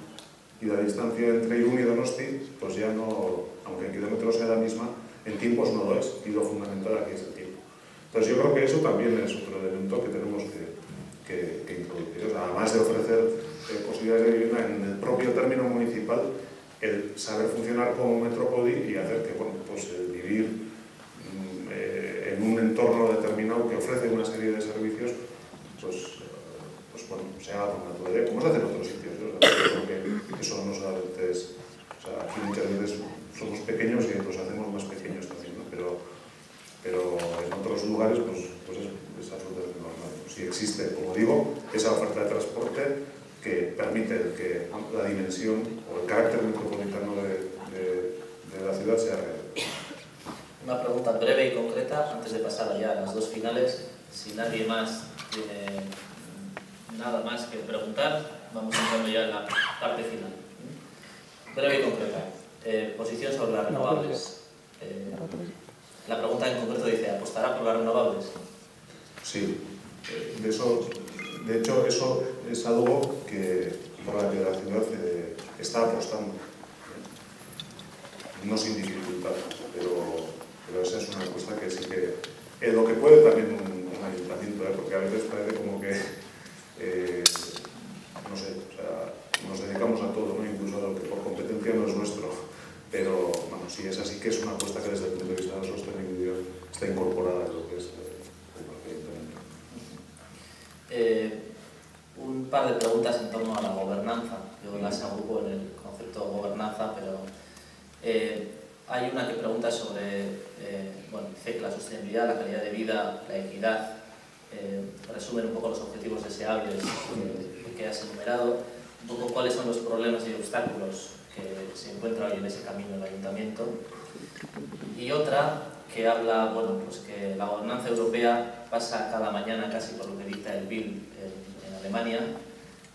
Y la distancia entre Irún y Donosti, pues ya no, aunque en kilómetros sea la misma, en tiempos no lo es. Y lo fundamental aquí es el tiempo. Entonces yo creo que eso también es otro elemento que tenemos que, que, que introducir. Además de ofrecer eh, posibilidades de vivienda en el propio término municipal, el saber funcionar como metrópoli y hacer que bueno, pues, vivir mm, eh, en un entorno determinado que ofrece una serie de servicios, pues, pues bueno, se haga con naturaleza, como se hace en otros sitios. ¿no? creo que eso no solamente es... O aquí muchas veces somos pequeños y los hacemos más pequeños también. Pero, pero en otros lugares pues, pues es, es absolutamente normal. Si existe, como digo, esa oferta de transporte que permite que la dimensión o el carácter metropolitano de, de ciudad sea real. Una pregunta breve y concreta antes de pasar ya a las dos finales. Si nadie más tiene nada más que preguntar, vamos entrando ya en la parte final. Breve y concreta. Eh, posición sobre las renovables. Eh, la pregunta en concreto dice, ¿apostará por las renovables? Sí, de, eso, de hecho eso es algo que, por la que la ciudad eh, está apostando. No sin dificultad, pero, esa es una cosa que sí que... lo que puede también un, ayuntamiento, porque a veces parece como que... no sé, o sea, nos dedicamos a todo, ¿no? incluso a lo que por competencia no es nuestro. Pero bueno, sí, es así que es una apuesta que desde el punto de vista de la sostenibilidad está incorporada en lo que es el parque eh, Un par de preguntas en torno a la gobernanza. Yo las agrupo en el concepto de gobernanza, pero eh, hay una que pregunta sobre, eh, bueno, dice que la sostenibilidad, la calidad de vida, la equidad, resumen un poco los objetivos deseables que has enumerado un poco cuáles son los problemas y obstáculos que se encuentra hoy en ese camino el ayuntamiento. Y otra que habla, bueno, pues que la gobernanza europea pasa cada mañana casi por lo que dicta el BIL en, Alemania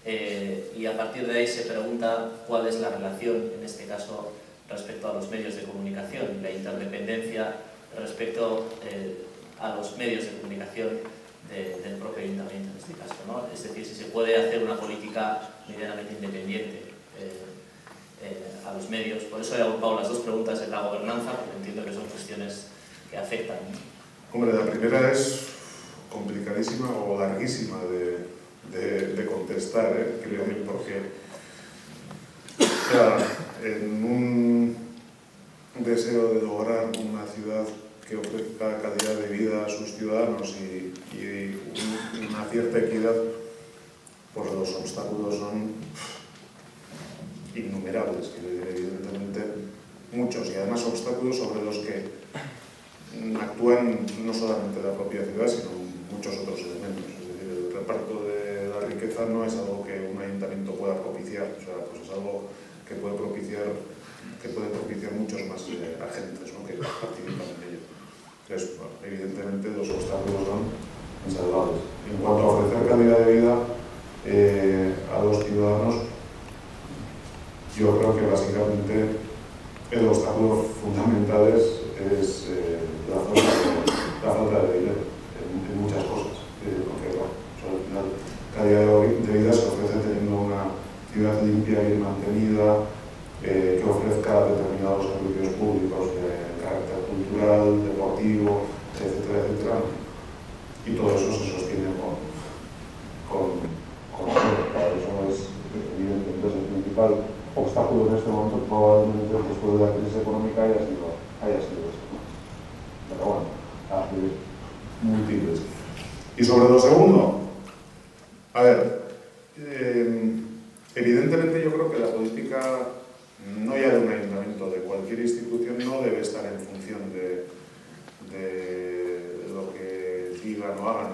eh, y a partir de ahí se pregunta cuál es la relación, en este caso, respecto a los medios de comunicación, la interdependencia respecto eh, a los medios de comunicación del propio ayuntamiento en este caso. ¿no? Es decir, si se puede hacer una política medianamente independiente eh, eh, a los medios. Por eso he agrupado las dos preguntas en la gobernanza, porque entiendo que son cuestiones que. Hombre, la primera es complicadísima o larguísima de, de, contestar, ¿eh? creo porque en un deseo de lograr una ciudad que ofrezca calidad de vida a sus ciudadanos y, una cierta equidad, pues los obstáculos son innumerables, evidentemente muchos, y además obstáculos sobre los que actúan no solamente la propia ciudad, sino muchos otros elementos. Es decir, el reparto de la riqueza no es algo que un ayuntamiento pueda propiciar, o sea, pues es algo que puede propiciar que puede propiciar muchos más eh, agentes ¿no? que participan en ello evidentemente los obstáculos son insalvables. En cuanto a ofrecer calidad de vida eh, a los ciudadanos, yo creo que básicamente el obstáculo fundamental es, eh, la, falta de, dinero en, muchas cosas. Eh, porque, al final, calidad de vida se ofrece teniendo una ciudad limpia y mantenida, que ofrezca determinados servicios públicos carácter cultural, deportivo, etcétera, etcétera. Y todo eso se sostiene con, con Eso es evidentemente el principal obstáculo en este momento probablemente después de la crisis económica haya sido, haya sido esto. Pero bueno, múltiples. Y sobre lo segundo, a ver, eh, evidentemente yo creo que la política no ya de un ayuntamiento, de cualquier institución, no debe estar en función de, lo que digan o hagan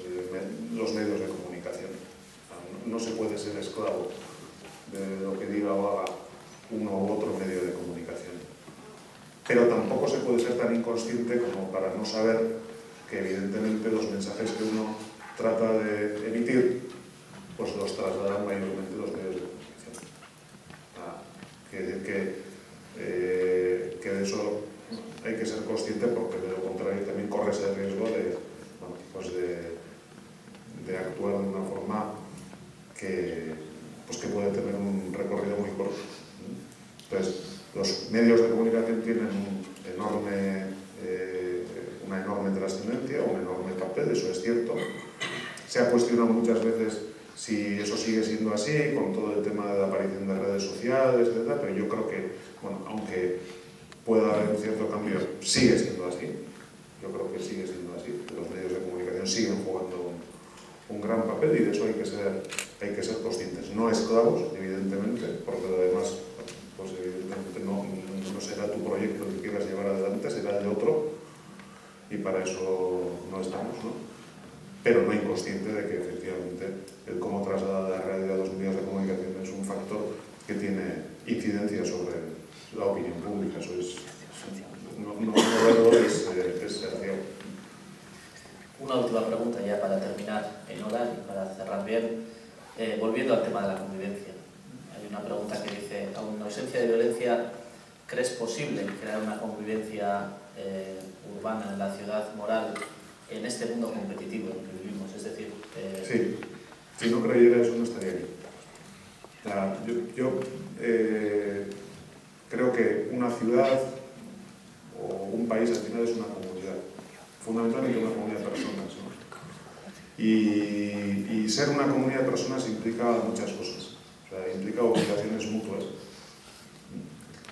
eh, los medios de comunicación. No, se puede ser esclavo de lo que diga o haga uno u otro medio de comunicación. Pero tampoco se puede ser tan inconsciente como para no saber que evidentemente los mensajes que uno trata de emitir, pues los trasladan mayormente los medios de comunicación que, eh, que, de eso hay que ser consciente porque de lo contrario también corres el riesgo de, pues de, de, actuar de una forma que, pues que puede tener un recorrido muy corto. Entonces, los medios de comunicación tienen un enorme, eh, una enorme trascendencia, un enorme papel, eso es cierto. Se ha cuestionado muchas veces si eso sigue siendo así, con todo el tema de la aparición de redes sociales, etc. Pero yo creo que, bueno, aunque pueda haber un cierto cambio, sigue siendo así. Yo creo que sigue siendo así. Los medios de comunicación siguen jugando un, gran papel y de eso hay que ser, hay que ser conscientes. No esclavos, evidentemente, porque lo demás, pues evidentemente no, no será tu proyecto que quieras llevar adelante, será el de otro y para eso no estamos, ¿no? pero no inconsciente de que efectivamente el cómo traslada la realidad a los medios de comunicación es un factor que tiene incidencia sobre la opinión pública, eso es no, no, es, es ciego. Una última pregunta ya para terminar en hora y para cerrar bien. Eh, volviendo al tema de la convivencia. Hay una pregunta que dice, aun en ausencia de violencia, ¿crees posible crear una convivencia eh, urbana la ciudad moral en este mundo competitivo en el que vivimos? Es decir, eh, Sí, si no creyera eso no estaría aquí. Yo eh, creo que una ciudad o un país al final es una comunidad, fundamentalmente una comunidad de personas. Y, ser una comunidad de personas implica muchas cosas, implica obligaciones mutuas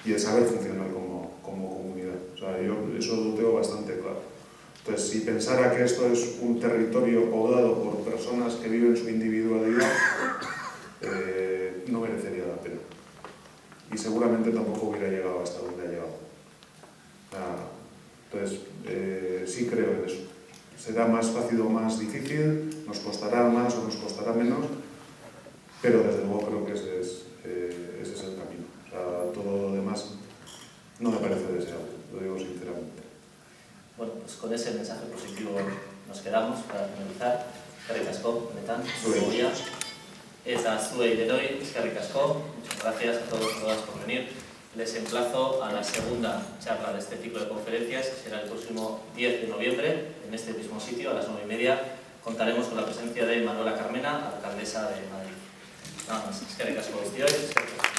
y el saber funcionar como, como comunidad. O sea, yo eso lo tengo bastante claro. Entonces, si pensara que esto es un territorio poblado por personas que viven su individualidad, eh, no merecería la pena. Y seguramente tampoco hubiera llegado hasta donde ha llegado. Ah, entonces, eh, sí creo en eso. Será más fácil o más difícil, nos costará más o nos costará menos, pero desde luego creo que ese es, eh, ese es el camino. O sea, todo lo demás no me parece deseable, lo digo sinceramente. bueno, pues con ese mensaje positivo nos quedamos para finalizar. Eskerrik asko, benetan, Zuei. zuia. Eta zuei denoi, eskerrik asko. Muchas gracias a todos y todas por venir. Les emplazo a la segunda charla de este ciclo de conferencias, que será el próximo 10 de noviembre, en este mismo sitio, a las 9 y media. Contaremos con la presencia de Manuela Carmena, alcaldesa de Madrid. Nada más, eskerrik asko guztioi, eskerrik